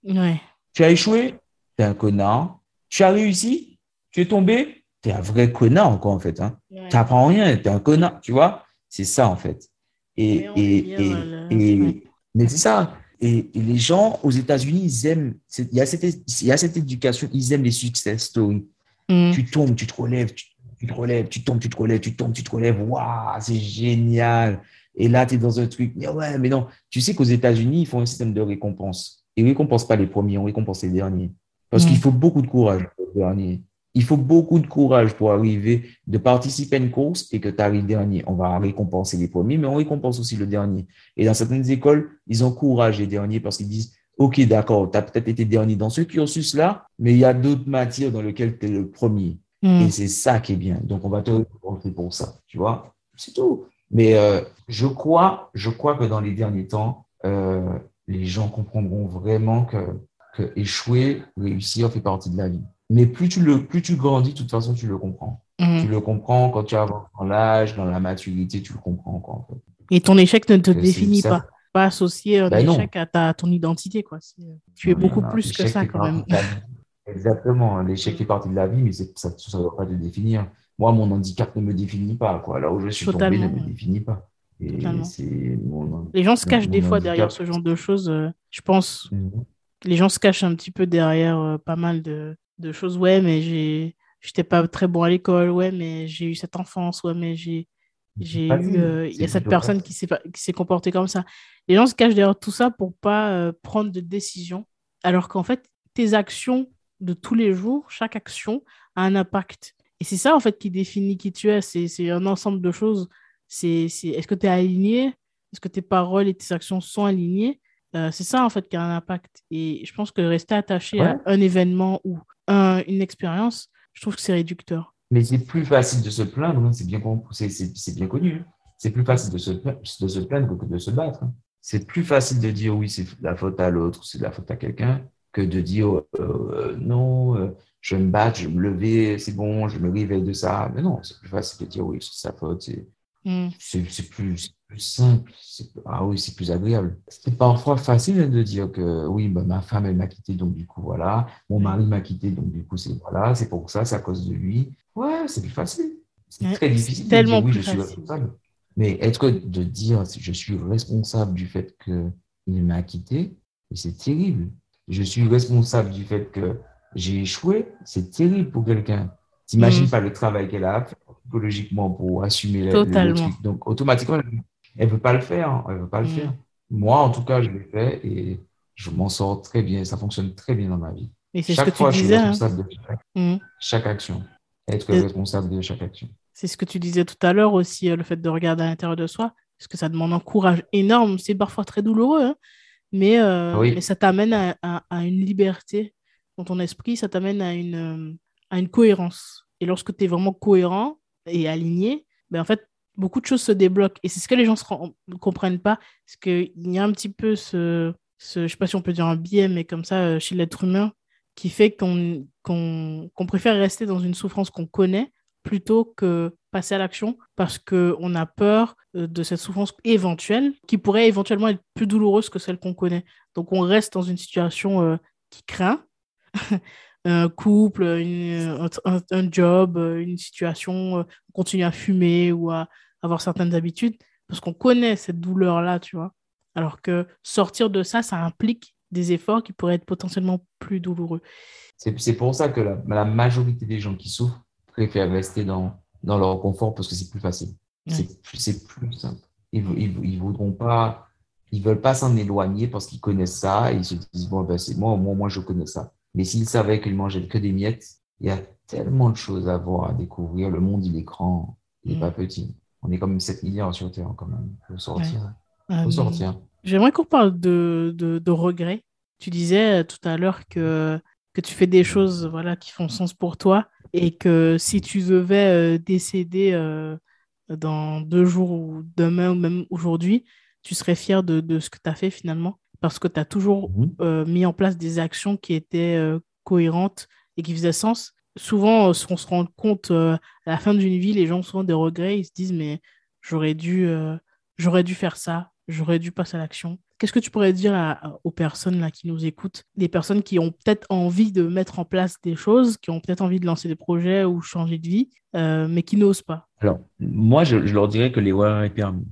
Tu as échoué, tu es un connard. Tu as réussi, tu es tombé, tu es un vrai connard, quoi, en fait. Hein. Tu n'apprends rien, tu es un connard. Tu vois? C'est ça, en fait. Et, et, et, mais c'est ça. Et, les gens aux États-Unis, ils aiment, il y, a cette, il y a cette éducation, ils aiment les success stories. Mm. Tu tombes, tu te relèves, tu, te relèves, tu tombes, tu te relèves, tu tombes, tu te relèves. Waouh, c'est génial. Et là, tu es dans un truc. Mais ouais, mais non. Tu sais qu'aux États-Unis, ils font un système de récompense. Ils ne récompensent pas les premiers, on récompense les derniers. Parce qu'il mm. faut beaucoup de courage pour les derniers. Il faut beaucoup de courage pour arriver, de participer à une course et que tu arrives dernier. On va récompenser les premiers, mais on récompense aussi le dernier. Et dans certaines écoles, ils encouragent les derniers parce qu'ils disent, OK, d'accord, tu as peut-être été dernier dans ce cursus-là, mais il y a d'autres matières dans lesquelles tu es le premier. Hmm. Et c'est ça qui est bien. Donc, on va te récompenser pour ça, tu vois. C'est tout. Mais euh, je, crois, je crois que dans les derniers temps, euh, les gens comprendront vraiment que, que échouer, réussir fait partie de la vie. Mais plus tu, le, plus tu grandis, de toute façon, tu le comprends. Mhm. Tu le comprends quand tu avances dans l'âge, dans la maturité, tu le comprends. Quoi, Et ton échec ne te définit pas. Pas associé un ben échec à, ta, ton identité. Quoi. Tu es beaucoup plus que ça quand même. Exactement. L'échec fait partie de la vie, mais ça ne doit pas te définir. Moi, mon handicap ne me définit pas. Quoi. Là où je suis tombé ne me définit pas. Les gens se cachent des fois derrière ce genre de choses. Euh, je pense, mhm. les gens se cachent un petit peu derrière euh, pas mal de, de choses. Ouais, mais j'ai, j'étais pas très bon à l'école. Ouais, mais j'ai eu cette enfance. Ouais, mais j'ai, j'ai eu, euh, il y a cette personne qui s'est, qui s'est comportée comme ça. Les gens se cachent derrière tout ça pour pas euh, prendre de décision, alors qu'en fait, tes actions de tous les jours, chaque action a un impact. Et c'est ça, en fait, qui définit qui tu es. C'est, c'est un ensemble de choses. C'est, c'est est-ce que tu es aligné? Est-ce que tes paroles et tes actions sont alignées? Euh, C'est ça, en fait, qui a un impact. Et je pense que rester attaché à un événement ou une expérience, je trouve que c'est réducteur. Mais c'est plus facile de se plaindre, hein, c'est bien, c'est bien connu. Hein. C'est plus facile de se, de se plaindre que de se battre. Hein. C'est plus facile de dire oui, c'est la faute à l'autre, c'est la faute à quelqu'un, que de dire euh, non, euh, je me bats, je me lever, c'est bon, je me réveille de ça. Mais non, c'est plus facile de dire oui, c'est sa faute, c'est mm. plus, plus simple. Ah oui, c'est plus agréable. C'est parfois facile de dire que oui, bah, ma femme, elle m'a quitté, donc du coup, voilà. Mon mari m'a quitté, donc du coup, c'est voilà, c'est pour ça, c'est à cause de lui. Ouais, c'est plus facile. C'est très difficile de dire oui, je suis responsable. Mais être de dire je suis responsable du fait qu'il m'a quitté, c'est terrible. Je suis responsable du fait que j'ai échoué, c'est terrible pour quelqu'un. T'imagines mm. pas le travail qu'elle a fait psychologiquement pour assumer le, truc. Donc, automatiquement, elle ne veut pas le faire. Hein. Elle veut pas le mm. faire. Moi, en tout cas, je l'ai fait et je m'en sors très bien. Ça fonctionne très bien dans ma vie. Et c'est ce que fois, tu disais, je suis responsable de mm. chaque, action. Être responsable de chaque action. C'est ce que tu disais tout à l'heure aussi, euh, le fait de regarder à l'intérieur de soi, parce que ça demande un courage énorme. C'est parfois très douloureux, hein. mais, euh, mais, ça t'amène à, à, une liberté dans ton esprit, ça t'amène à une, euh, à une cohérence. Et lorsque tu es vraiment cohérent et aligné, ben en fait, beaucoup de choses se débloquent. Et c'est ce que les gens ne comprennent pas. Parce qu'il y a un petit peu ce, ce, je sais pas si on peut dire un biais, mais comme ça, euh, chez l'être humain, qui fait qu'on qu'on préfère rester dans une souffrance qu'on connaît plutôt que passer à l'action parce qu'on a peur euh, de cette souffrance éventuelle qui pourrait éventuellement être plus douloureuse que celle qu'on connaît. Donc on reste dans une situation euh, qui craint, un couple, un, job, une situation, on continue à fumer ou à avoir certaines habitudes, parce qu'on connaît cette douleur-là, tu vois. Alors que sortir de ça, ça implique des efforts qui pourraient être potentiellement plus douloureux. C'est pour ça que la, majorité des gens qui souffrent préfèrent rester dans, dans leur confort parce que c'est plus facile. C'est plus simple. Ils ne voudront pas, ils veulent pas s'en éloigner parce qu'ils connaissent ça et ils se disent, bon, ben, c'est moi, moi, moi, je connais ça. Mais s'ils savaient qu'ils mangeaient que des miettes, il y a tellement de choses à voir, à découvrir. Le monde, il est grand, il n'est mm. pas petit. On est comme 7 milliards sur Terre quand même. Il faut sortir. faut euh, sortir. J'aimerais qu'on parle de, de, de, regrets. Tu disais euh, tout à l'heure que, que tu fais des choses voilà, qui font sens pour toi et que si tu devais euh, décéder dans deux jours ou demain ou même aujourd'hui, tu serais fier de, de ce que tu as fait finalement? Parce que tu as toujours mhm. euh, mis en place des actions qui étaient euh, cohérentes et qui faisaient sens. Souvent, euh, on se rend compte à la fin d'une vie, les gens ont souvent des regrets, ils se disent mais j'aurais dû, j'aurais dû faire ça, j'aurais dû passer à l'action. Qu'est-ce que tu pourrais dire aux personnes là, qui nous écoutent, des personnes qui ont peut-être envie de mettre en place des choses, qui ont peut-être envie de lancer des projets ou changer de vie, mais qui n'osent pas Alors, moi, je, je leur dirais que l'erreur est permis.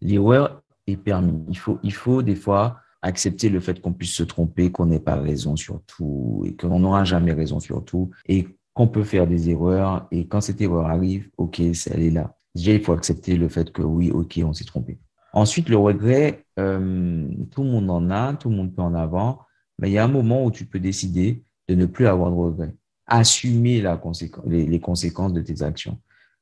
L'erreur est permis. Il faut, il faut des fois accepter le fait qu'on puisse se tromper, qu'on n'ait pas raison sur tout et qu'on n'aura jamais raison sur tout et qu'on peut faire des erreurs et quand cette erreur arrive, ok, elle est là. Déjà, il faut accepter le fait que oui, ok, on s'est trompé. Ensuite, le regret, euh, tout le monde en a, tout le monde peut en avoir, mais il y a un moment où tu peux décider de ne plus avoir de regret. Assumer les, conséquences de tes actions.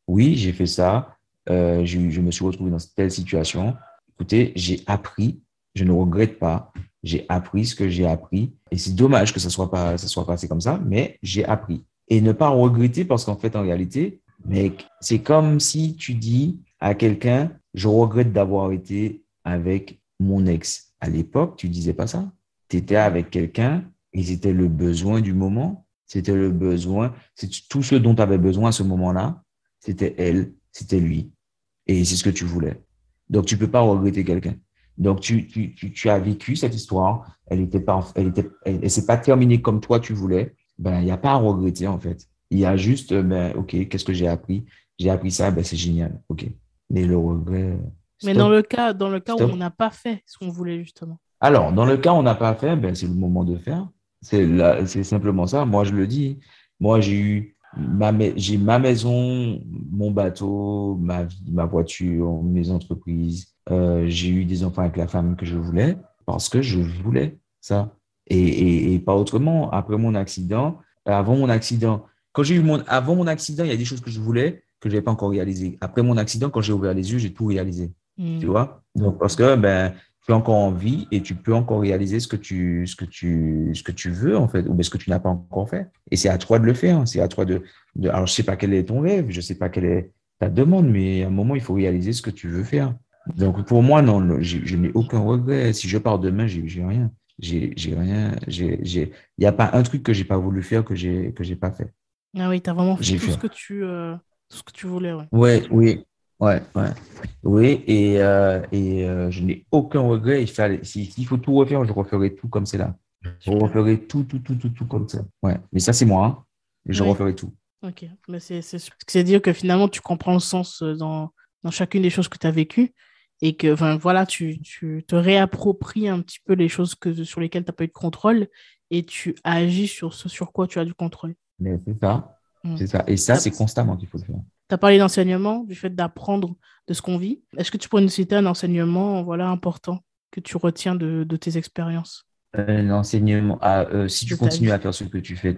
Oui, j'ai fait ça, euh, je, je me suis retrouvé dans telle situation. Écoutez, j'ai appris, je ne regrette pas, j'ai appris ce que j'ai appris. Et c'est dommage que ça soit pas, ça soit passé comme ça, mais j'ai appris. Et ne pas regretter parce qu'en fait, en réalité, mec, c'est comme si tu dis à quelqu'un, je regrette d'avoir été avec mon ex. À l'époque, tu disais pas ça. Tu étais avec quelqu'un et c'était le besoin du moment. C'était le besoin. C'est tout ce dont tu avais besoin à ce moment-là. C'était elle, c'était lui. Et c'est ce que tu voulais. Donc, tu peux pas regretter quelqu'un. Donc, tu, tu, tu, as vécu cette histoire. Elle était pas, elle était, elle, s'est pas terminée comme toi tu voulais. Ben, il n'y a pas à regretter, en fait. Il y a juste, ben, OK, qu'est-ce que j'ai appris? J'ai appris ça, ben, c'est génial. OK. Mais le regret. Mais dans le cas, dans le cas où on n'a pas fait ce qu'on voulait, justement. Alors, dans le cas où on n'a pas fait, ben, c'est le moment de faire. C'est c'est simplement ça. Moi, je le dis. Moi, j'ai eu ma, j'ai ma maison, mon bateau, ma vie, ma voiture, mes entreprises. Euh, j'ai eu des enfants avec la femme que je voulais parce que je voulais ça. Et, et, pas autrement. Après mon accident, avant mon accident, quand j'ai eu mon, avant mon accident, il y a des choses que je voulais que je n'avais pas encore réalisées. Après mon accident, quand j'ai ouvert les yeux, j'ai tout réalisé. Hmm. Tu vois? Donc, parce que, ben, tu es encore en vie et tu peux encore réaliser ce que tu, ce que tu, ce que tu veux, en fait, ou ce que tu n'as pas encore fait. Et c'est à toi de le faire. C'est à toi de, de, alors, je sais pas quel est ton rêve, je sais pas quelle est ta demande, mais à un moment, il faut réaliser ce que tu veux faire. Donc, pour moi, non, je, n'ai aucun regret. Si je pars demain, j'ai, rien. J'ai, j'ai rien. J'ai, j'ai, il n'y a pas un truc que j'ai pas voulu faire que j'ai, que j'ai pas fait. Ah oui, tu as vraiment fait tout, Ce que tu, euh, tout ce que tu voulais. Ouais, ouais oui. Ouais, ouais. Oui, et, euh, et euh, je n'ai aucun regret. S'il faut tout refaire, je referai tout comme c'est là. Je referai tout, tout, tout, tout, tout comme ça. Ouais, mais ça, c'est moi. Hein. je referai tout. Ok, mais c'est c'est dire que finalement, tu comprends le sens euh, dans, dans chacune des choses que tu as vécues et que enfin, voilà, tu, tu, te réappropries un petit peu les choses que, sur lesquelles tu n'as pas eu de contrôle et tu agis sur ce sur quoi tu as du contrôle. Mais c'est ça. Mm. C'est ça. Et ça, c'est constamment qu'il faut le faire. Tu as parlé d'enseignement, du fait d'apprendre de ce qu'on vit. Est-ce que tu pourrais nous citer un enseignement voilà, important que tu retiens de, de tes expériences? Un enseignement, ah, euh, si tu continues à faire ce que tu fais,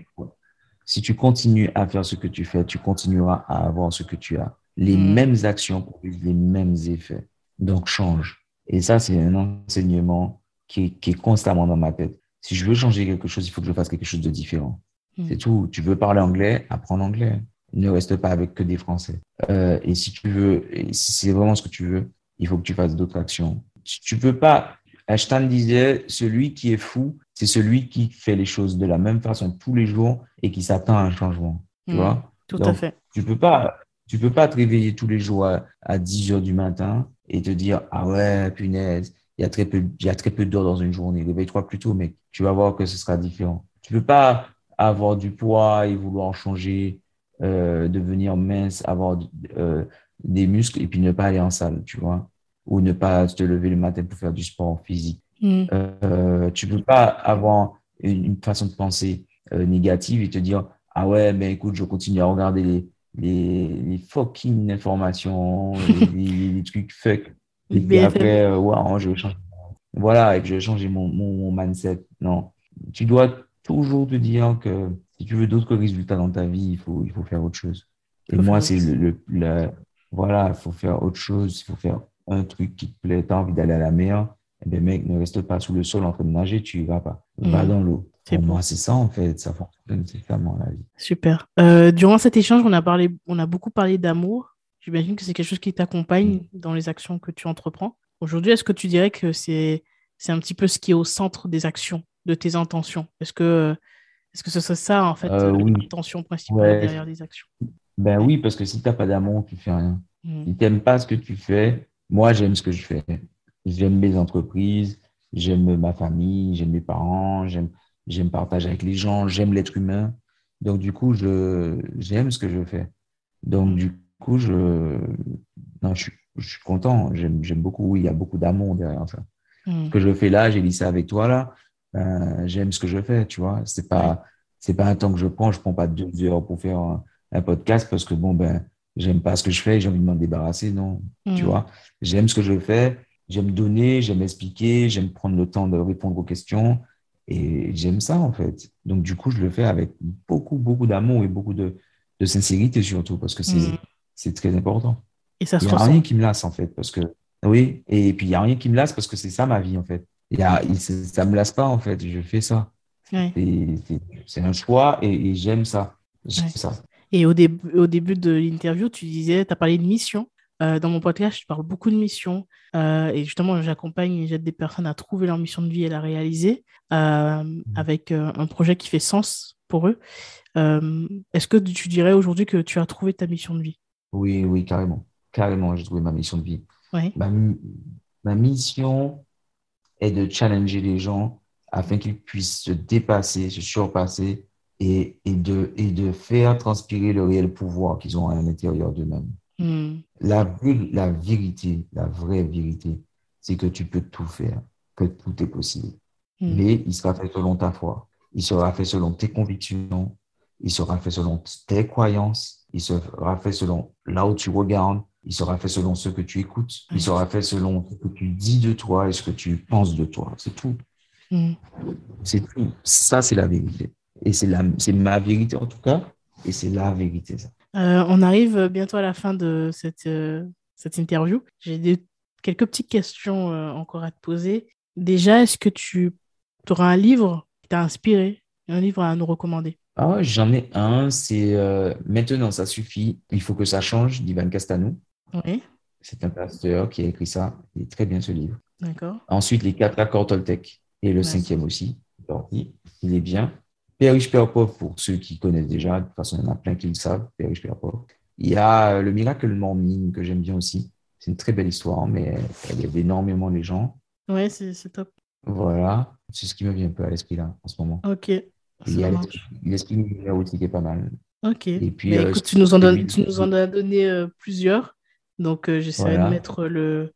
si tu continues à faire ce que tu fais, tu continueras à avoir ce que tu as. Les hmm. mêmes actions produisent les mêmes effets. Donc, change. Et ça, c'est un enseignement qui qui est constamment dans ma tête. Si je veux changer quelque chose, il faut que je fasse quelque chose de différent. Hmm. C'est tout. Tu veux parler anglais, apprends l'anglais ne reste pas avec que des Français. Euh, et si tu veux, si c'est vraiment ce que tu veux, il faut que tu fasses d'autres actions. Tu peux pas. Einstein disait, celui qui est fou, c'est celui qui fait les choses de la même façon tous les jours et qui s'attend à un changement. Tu mmh, vois? Tout à fait. Tu peux pas, tu peux pas te réveiller tous les jours à, 10 heures du matin et te dire, ah ouais, punaise, il y a très peu, il y a très peu d'heures dans une journée. Réveille-toi plus tôt, mais tu vas voir que ce sera différent. Tu peux pas avoir du poids et vouloir changer euh, devenir mince, avoir euh, des muscles et puis ne pas aller en salle, tu vois, ou ne pas te lever le matin pour faire du sport physique. Mm. Euh, tu peux pas avoir une, façon de penser euh, négative et te dire ah ouais mais écoute je continue à regarder les les, les fucking informations les, trucs fuck. Et puis après ouais, je vais changer. Voilà et que je vais changer mon, mon, mon mindset. Non. Tu dois toujours te dire que si tu veux d'autres résultats dans ta vie, il faut, il faut faire autre chose. Et moi, c'est le, le, voilà, il faut faire autre chose, il faut faire un truc qui te plaît, tu as envie d'aller à la mer, eh bien, mec, ne reste pas sous le sol en train de nager, tu y vas pas. Va mm. dans l'eau. Pour moi, c'est ça, en fait, ça fonctionne, c'est vraiment la vie. Super. Euh, durant cet échange, on a, parlé, on a beaucoup parlé d'amour. J'imagine que c'est quelque chose qui t'accompagne mm. dans les actions que tu entreprends. Aujourd'hui, est-ce que tu dirais que c'est un petit peu ce qui est au centre des actions, de tes intentions? Est-ce que est-ce que ce serait ça, en fait, euh, l'intention principale derrière des actions? Ben oui, parce que si tu n'as pas d'amour, tu fais rien. Hmm. Si tu n'aimes pas ce que tu fais, moi, j'aime ce que je fais. J'aime mes entreprises, j'aime ma famille, j'aime mes parents, j'aime, partager avec les gens, j'aime l'être humain. Donc, du coup, j'aime ce que je fais. Donc, du coup, je, non, je, je suis content. J'aime, j'aime beaucoup. Oui, il y a beaucoup d'amour derrière ça. Ce que je fais là, j'ai dit ça avec toi là, ben, j'aime ce que je fais, tu vois. C'est pas, c'est pas un temps que je prends, je prends pas deux heures pour faire un, podcast parce que bon, ben, j'aime pas ce que je fais, j'ai envie de m'en débarrasser, non, tu vois. J'aime ce que je fais, j'aime donner, j'aime expliquer, j'aime prendre le temps de répondre aux questions et j'aime ça en fait. Donc du coup, je le fais avec beaucoup, beaucoup d'amour et beaucoup de, de sincérité surtout parce que c'est mm. c'est très important. Et ça se Il n'y a rien qui me lasse en fait parce que oui, et puis il n'y a rien qui me lasse parce que c'est ça ma vie en fait. Y a, ça me lasse pas en fait, je fais ça. C'est un choix et, j'aime ça. ça. Et au, début au début de l'interview, tu disais, tu as parlé de mission. Euh, dans mon podcast, je parle beaucoup de mission. Euh, et justement, j'accompagne et j'aide des personnes à trouver leur mission de vie et la réaliser euh, mm. avec un projet qui fait sens pour eux. Est-ce que tu dirais aujourd'hui que tu as trouvé ta mission de vie? Oui, oui, carrément. Carrément, j'ai trouvé ma mission de vie. Ma, mission est de challenger les gens afin qu'ils puissent se dépasser, se surpasser et, et, de, et de faire transpirer le réel pouvoir qu'ils ont à l'intérieur d'eux-mêmes. Hmm. La, la vérité, la vraie vérité, c'est que tu peux tout faire, que tout est possible. Hmm. Mais il sera fait selon ta foi, il sera fait selon tes convictions, il sera fait selon tes croyances, il sera fait selon là où tu regardes, il sera fait selon ce que tu écoutes, il sera fait selon ce que tu dis de toi et ce que tu penses de toi. C'est tout. Mm. C'est tout. Ça, c'est la vérité. Et c'est ma vérité en tout cas, et c'est la vérité. Ça. Euh, on arrive bientôt à la fin de cette, euh, cette interview. J'ai quelques petites questions euh, encore à te poser. Déjà, est-ce que tu auras un livre qui t'a inspiré, un livre à nous recommander? Ah j'en ai un, c'est euh, Maintenant ça suffit, il faut que ça change d'Ivan Castanou. Oui. C'est un pasteur qui a écrit ça. Il est très bien ce livre. D'accord. Ensuite, les quatre accords Toltec et le cinquième aussi. Il est bien. Père riche, Père pauvre, pour ceux qui connaissent déjà. De toute façon, il y en a plein qui le savent. Père riche, Père pauvre. Il y a euh, le miracle morning que j'aime bien aussi. C'est une très belle histoire, mais elle aide énormément les gens. Ouais, c'est top. Voilà. C'est ce qui me vient un peu à l'esprit là, en ce moment. Ok. Il y a l'esprit numérotique qui est pas mal. Ok. Et puis, euh, écoute, tu nous, en tu nous en as donné euh, plusieurs. Donc, euh, j'essaierai de mettre le,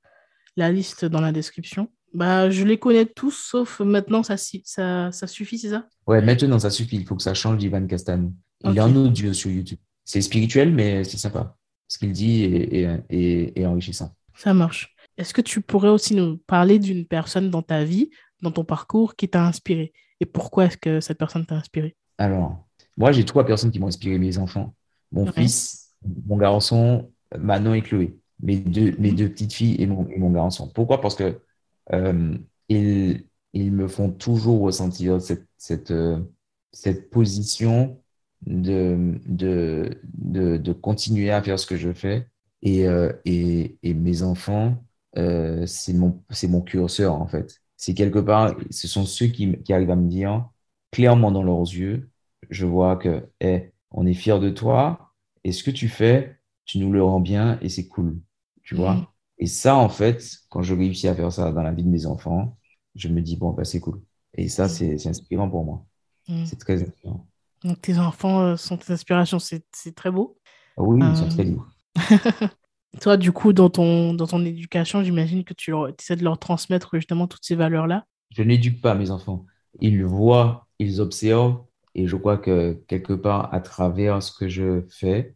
la liste dans la description. Bah, je les connais tous, sauf maintenant, ça, ça, ça suffit, c'est ça? Ouais, maintenant, ça suffit. Il faut que ça change d'Ivan Castan. Il y a un audio sur YouTube. C'est spirituel, mais c'est sympa. Ce qu'il dit est, enrichissant. Ça marche. Est-ce que tu pourrais aussi nous parler d'une personne dans ta vie, dans ton parcours, qui t'a inspiré? Et pourquoi est-ce que cette personne t'a inspiré? Alors, moi, j'ai trois personnes qui m'ont inspiré mes enfants. Mon fils, mon garçon, Manon et Chloé. Mes deux, mes deux petites filles et mon, et mon garçon. Pourquoi? Parce que euh, ils, ils, me font toujours ressentir cette, cette, euh, cette position de, de, de, de, continuer à faire ce que je fais. Et, euh, et, et mes enfants, c'est mon, mon curseur, en fait c'est quelque part, ce sont ceux qui, qui, arrivent à me dire clairement dans leurs yeux, je vois que, hey, on est fiers de toi, et ce que tu fais, tu nous le rends bien, et c'est cool, tu vois. Mm. Et ça, en fait, quand je réussis à faire ça dans la vie de mes enfants, je me dis, bon, bah, c'est cool. Et ça, mm. c'est inspirant pour moi. Mm. C'est très inspirant. Donc, tes enfants euh, sont tes inspirations, c'est très beau. Ah oui, ils sont euh. très libres. Toi, du coup, dans ton, dans ton éducation, j'imagine que tu essaies de leur transmettre justement toutes ces valeurs-là. Je n'éduque pas mes enfants. Ils voient, ils observent, et je crois que quelque part, à travers ce que je fais,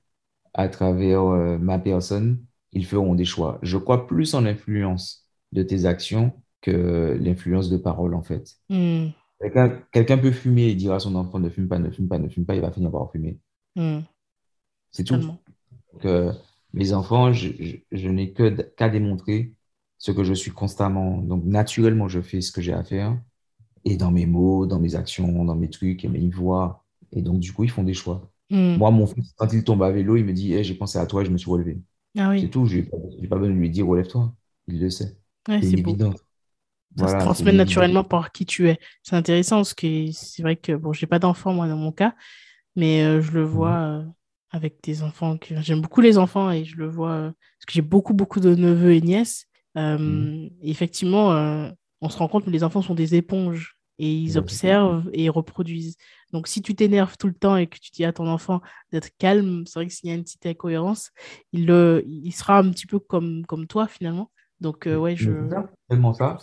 à travers euh, ma personne, ils feront des choix. Je crois plus en l'influence de tes actions que l'influence de parole, en fait. Hmm. Quelqu'un peut fumer et dire à son enfant ne fume pas, ne fume pas, ne fume pas, il va finir par fumer. Hmm. C'est tout. Que mes enfants, je, n'ai que qu'à démontrer ce que je suis constamment. Donc, naturellement, je fais ce que j'ai à faire. Et dans mes mots, dans mes actions, dans mes trucs, et ils voient. Et donc, du coup, ils font des choix. Hmm. Moi, mon fils, quand il tombe à vélo, il me dit hey, J'ai pensé à toi je me suis relevé. Ah c'est tout. Je n'ai pas, besoin de lui dire Relève-toi. Il le sait. c'est évident. Ça se transmet naturellement par qui tu es. C'est intéressant parce que c'est vrai que, bon, je n'ai pas d'enfant, moi, dans mon cas, mais euh, je le vois. Euh, avec des enfants. J'aime beaucoup les enfants et je le vois euh, parce que j'ai beaucoup, beaucoup de neveux et nièces. Mmh. Effectivement, on se rend compte que les enfants sont des éponges et ils observent et ils reproduisent. Donc, si tu t'énerves tout le temps et que tu dis à ton enfant d'être calme, c'est vrai que s'il y a une petite incohérence, il, il sera un petit peu comme, comme toi finalement. Donc, euh, ouais, je. tellement ça.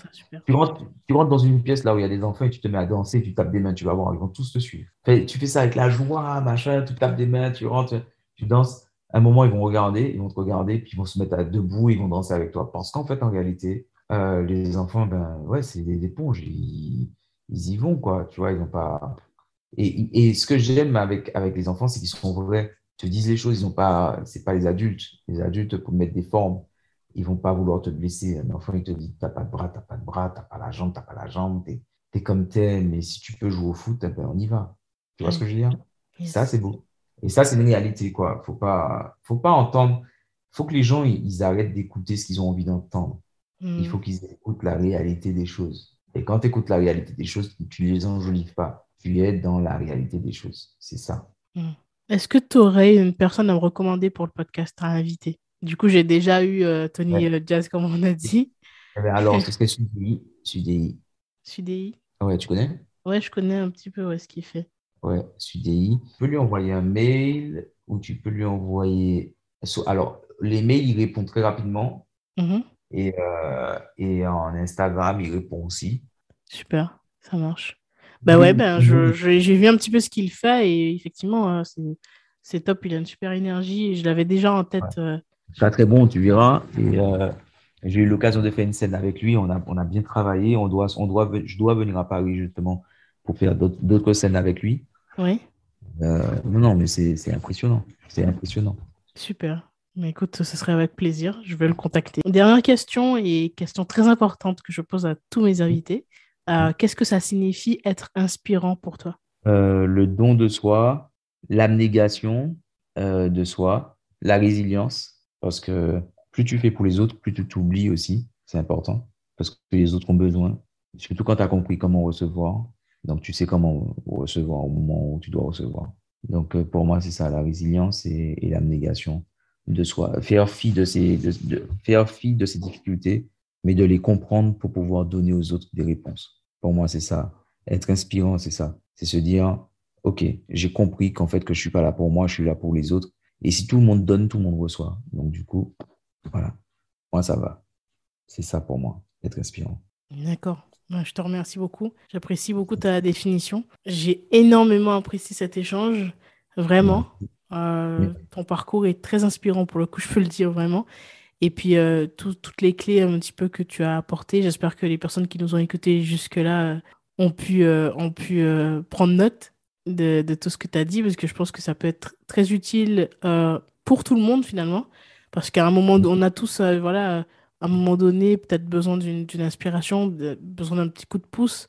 Tu, rentres, tu, rentres, dans une pièce là où il y a des enfants et tu te mets à danser, tu tapes des mains, tu vas voir, ils vont tous te suivre. tu fais ça avec la joie, machin, tu tapes des mains, tu rentres, tu danses. À un moment, ils vont regarder, ils vont te regarder, puis ils vont se mettre à debout, ils vont danser avec toi. Parce qu'en fait, en réalité, euh, les enfants, ben ouais, c'est des éponges, ils, ils, y vont, quoi. Tu vois, ils n'ont pas. Et, et, ce que j'aime avec, avec les enfants, c'est qu'ils sont vrais, te disent les choses, ils n'ont pas. C'est pas les adultes. Les adultes, pour mettre des formes, ils vont pas vouloir te blesser. Un enfant, il te dit, t'as pas de bras, t'as pas de bras, t'as pas la jambe, t'as pas la jambe, t'es es comme t'es, mais si tu peux jouer au foot, eh ben, on y va. Tu vois ce que je veux dire? Ça, c'est beau. Et ça, c'est une réalité, quoi. Faut pas, faut pas entendre. Faut que les gens, ils, arrêtent d'écouter ce qu'ils ont envie d'entendre. Il hmm. faut qu'ils écoutent la réalité des choses. Et quand tu écoutes la réalité des choses, tu ne les enjolives pas. Tu es dans la réalité des choses. C'est ça. Hmm. Est-ce que tu aurais une personne à me recommander pour le podcast à inviter? Du coup, j'ai déjà eu euh, Tony euh, Jazz, comme on a dit. Eh ben, alors, ce serait Sudei. Sudei. Sudei. Ouais, tu connais? Ouais, je connais un petit peu ce qu'il fait. Ouais, Sudei. Tu peux lui envoyer un mail ou tu peux lui envoyer. Alors, les mails, il répond très rapidement. Mm-hmm. Et, euh, et en Instagram, il répond aussi. Super, ça marche. Bah ouais, ben, je, j'ai vu un petit peu ce qu'il fait et effectivement, hein, c'est, top. Il a une super énergie. Je l'avais déjà en tête. Ouais. Euh. Très, très bon, tu verras. Et euh, j'ai eu l'occasion de faire une scène avec lui. On a, on a bien travaillé. On doit, on doit, je dois venir à Paris justement pour faire d'autres scènes avec lui. Oui. Euh, non, non, mais c'est impressionnant. C'est impressionnant. Super. Mais écoute, ce serait avec plaisir. Je vais le contacter. Dernière question et question très importante que je pose à tous mes invités. Euh, qu'est-ce que ça signifie être inspirant pour toi? Euh, Le don de soi, l'abnégation de soi, la résilience. Parce que plus tu fais pour les autres, plus tu t'oublies aussi. C'est important. Parce que les autres ont besoin. Surtout quand tu as compris comment recevoir. Donc, tu sais comment recevoir au moment où tu dois recevoir. Donc, euh, pour moi, c'est ça, la résilience et, l'abnégation de soi. Faire fi de, ces, de, faire fi de ces difficultés, mais de les comprendre pour pouvoir donner aux autres des réponses. Pour moi, c'est ça. Être inspirant, c'est ça. C'est se dire, OK, j'ai compris qu'en fait, que je suis pas là pour moi, je suis là pour les autres. Et si tout le monde donne, tout le monde reçoit. Donc, du coup, voilà. Moi, ça va. C'est ça pour moi, être inspirant. D'accord. Je te remercie beaucoup. J'apprécie beaucoup ta définition. J'ai énormément apprécié cet échange, vraiment. Euh, ton parcours est très inspirant pour le coup, je peux le dire vraiment. Et puis, euh, toutes les clés un petit peu que tu as apportées, j'espère que les personnes qui nous ont écoutés jusque-là euh, ont pu, ont pu prendre note de, de, tout ce que tu as dit, parce que je pense que ça peut être très utile pour tout le monde finalement. Parce qu'à un moment, on a tous voilà, à un moment donné, peut-être besoin d'une inspiration, besoin d'un petit coup de pouce.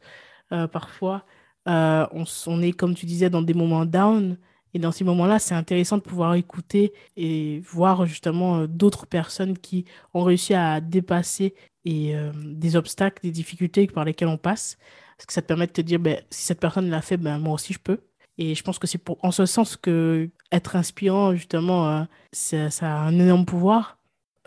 Euh, parfois, euh, on, est, comme tu disais, dans des moments down. Et dans ces moments-là, c'est intéressant de pouvoir écouter et voir justement euh, d'autres personnes qui ont réussi à dépasser et, des obstacles, des difficultés par lesquelles on passe. Parce que ça te permet de te dire, ben, si cette personne l'a fait, ben, moi aussi je peux. Et je pense que c'est en ce sens que être inspirant, justement, ça, ça, a un énorme pouvoir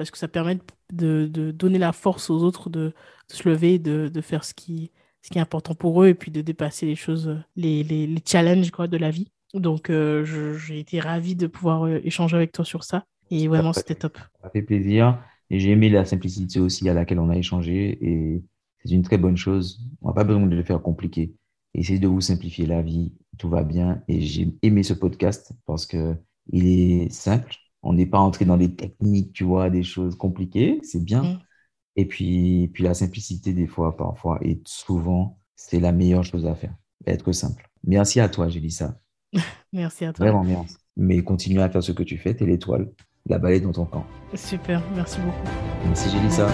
parce que ça permet de, de donner la force aux autres de, de se lever, de, de, faire ce qui, ce qui est important pour eux et puis de dépasser les choses, les, les, les challenges quoi, de la vie. Donc, euh, j'ai été ravie de pouvoir euh, échanger avec toi sur ça. Et vraiment, c'était top. Ça fait plaisir. Et j'ai aimé la simplicité aussi à laquelle on a échangé. Et c'est une très bonne chose. On n'a pas besoin de le faire compliqué. Essayez de vous simplifier la vie. Tout va bien. Et j'ai aimé ce podcast parce que il est simple. On n'est pas entré dans des techniques, tu vois, des choses compliquées. C'est bien. Mm. Et puis, puis la simplicité, des fois, parfois, et souvent, c'est la meilleure chose à faire. Être simple. Merci à toi, ça. merci à toi. Vraiment merci. Mais continue à faire ce que tu fais. T'es l'étoile, la balai dans ton camp. Super. Merci beaucoup. Merci, Gélissa.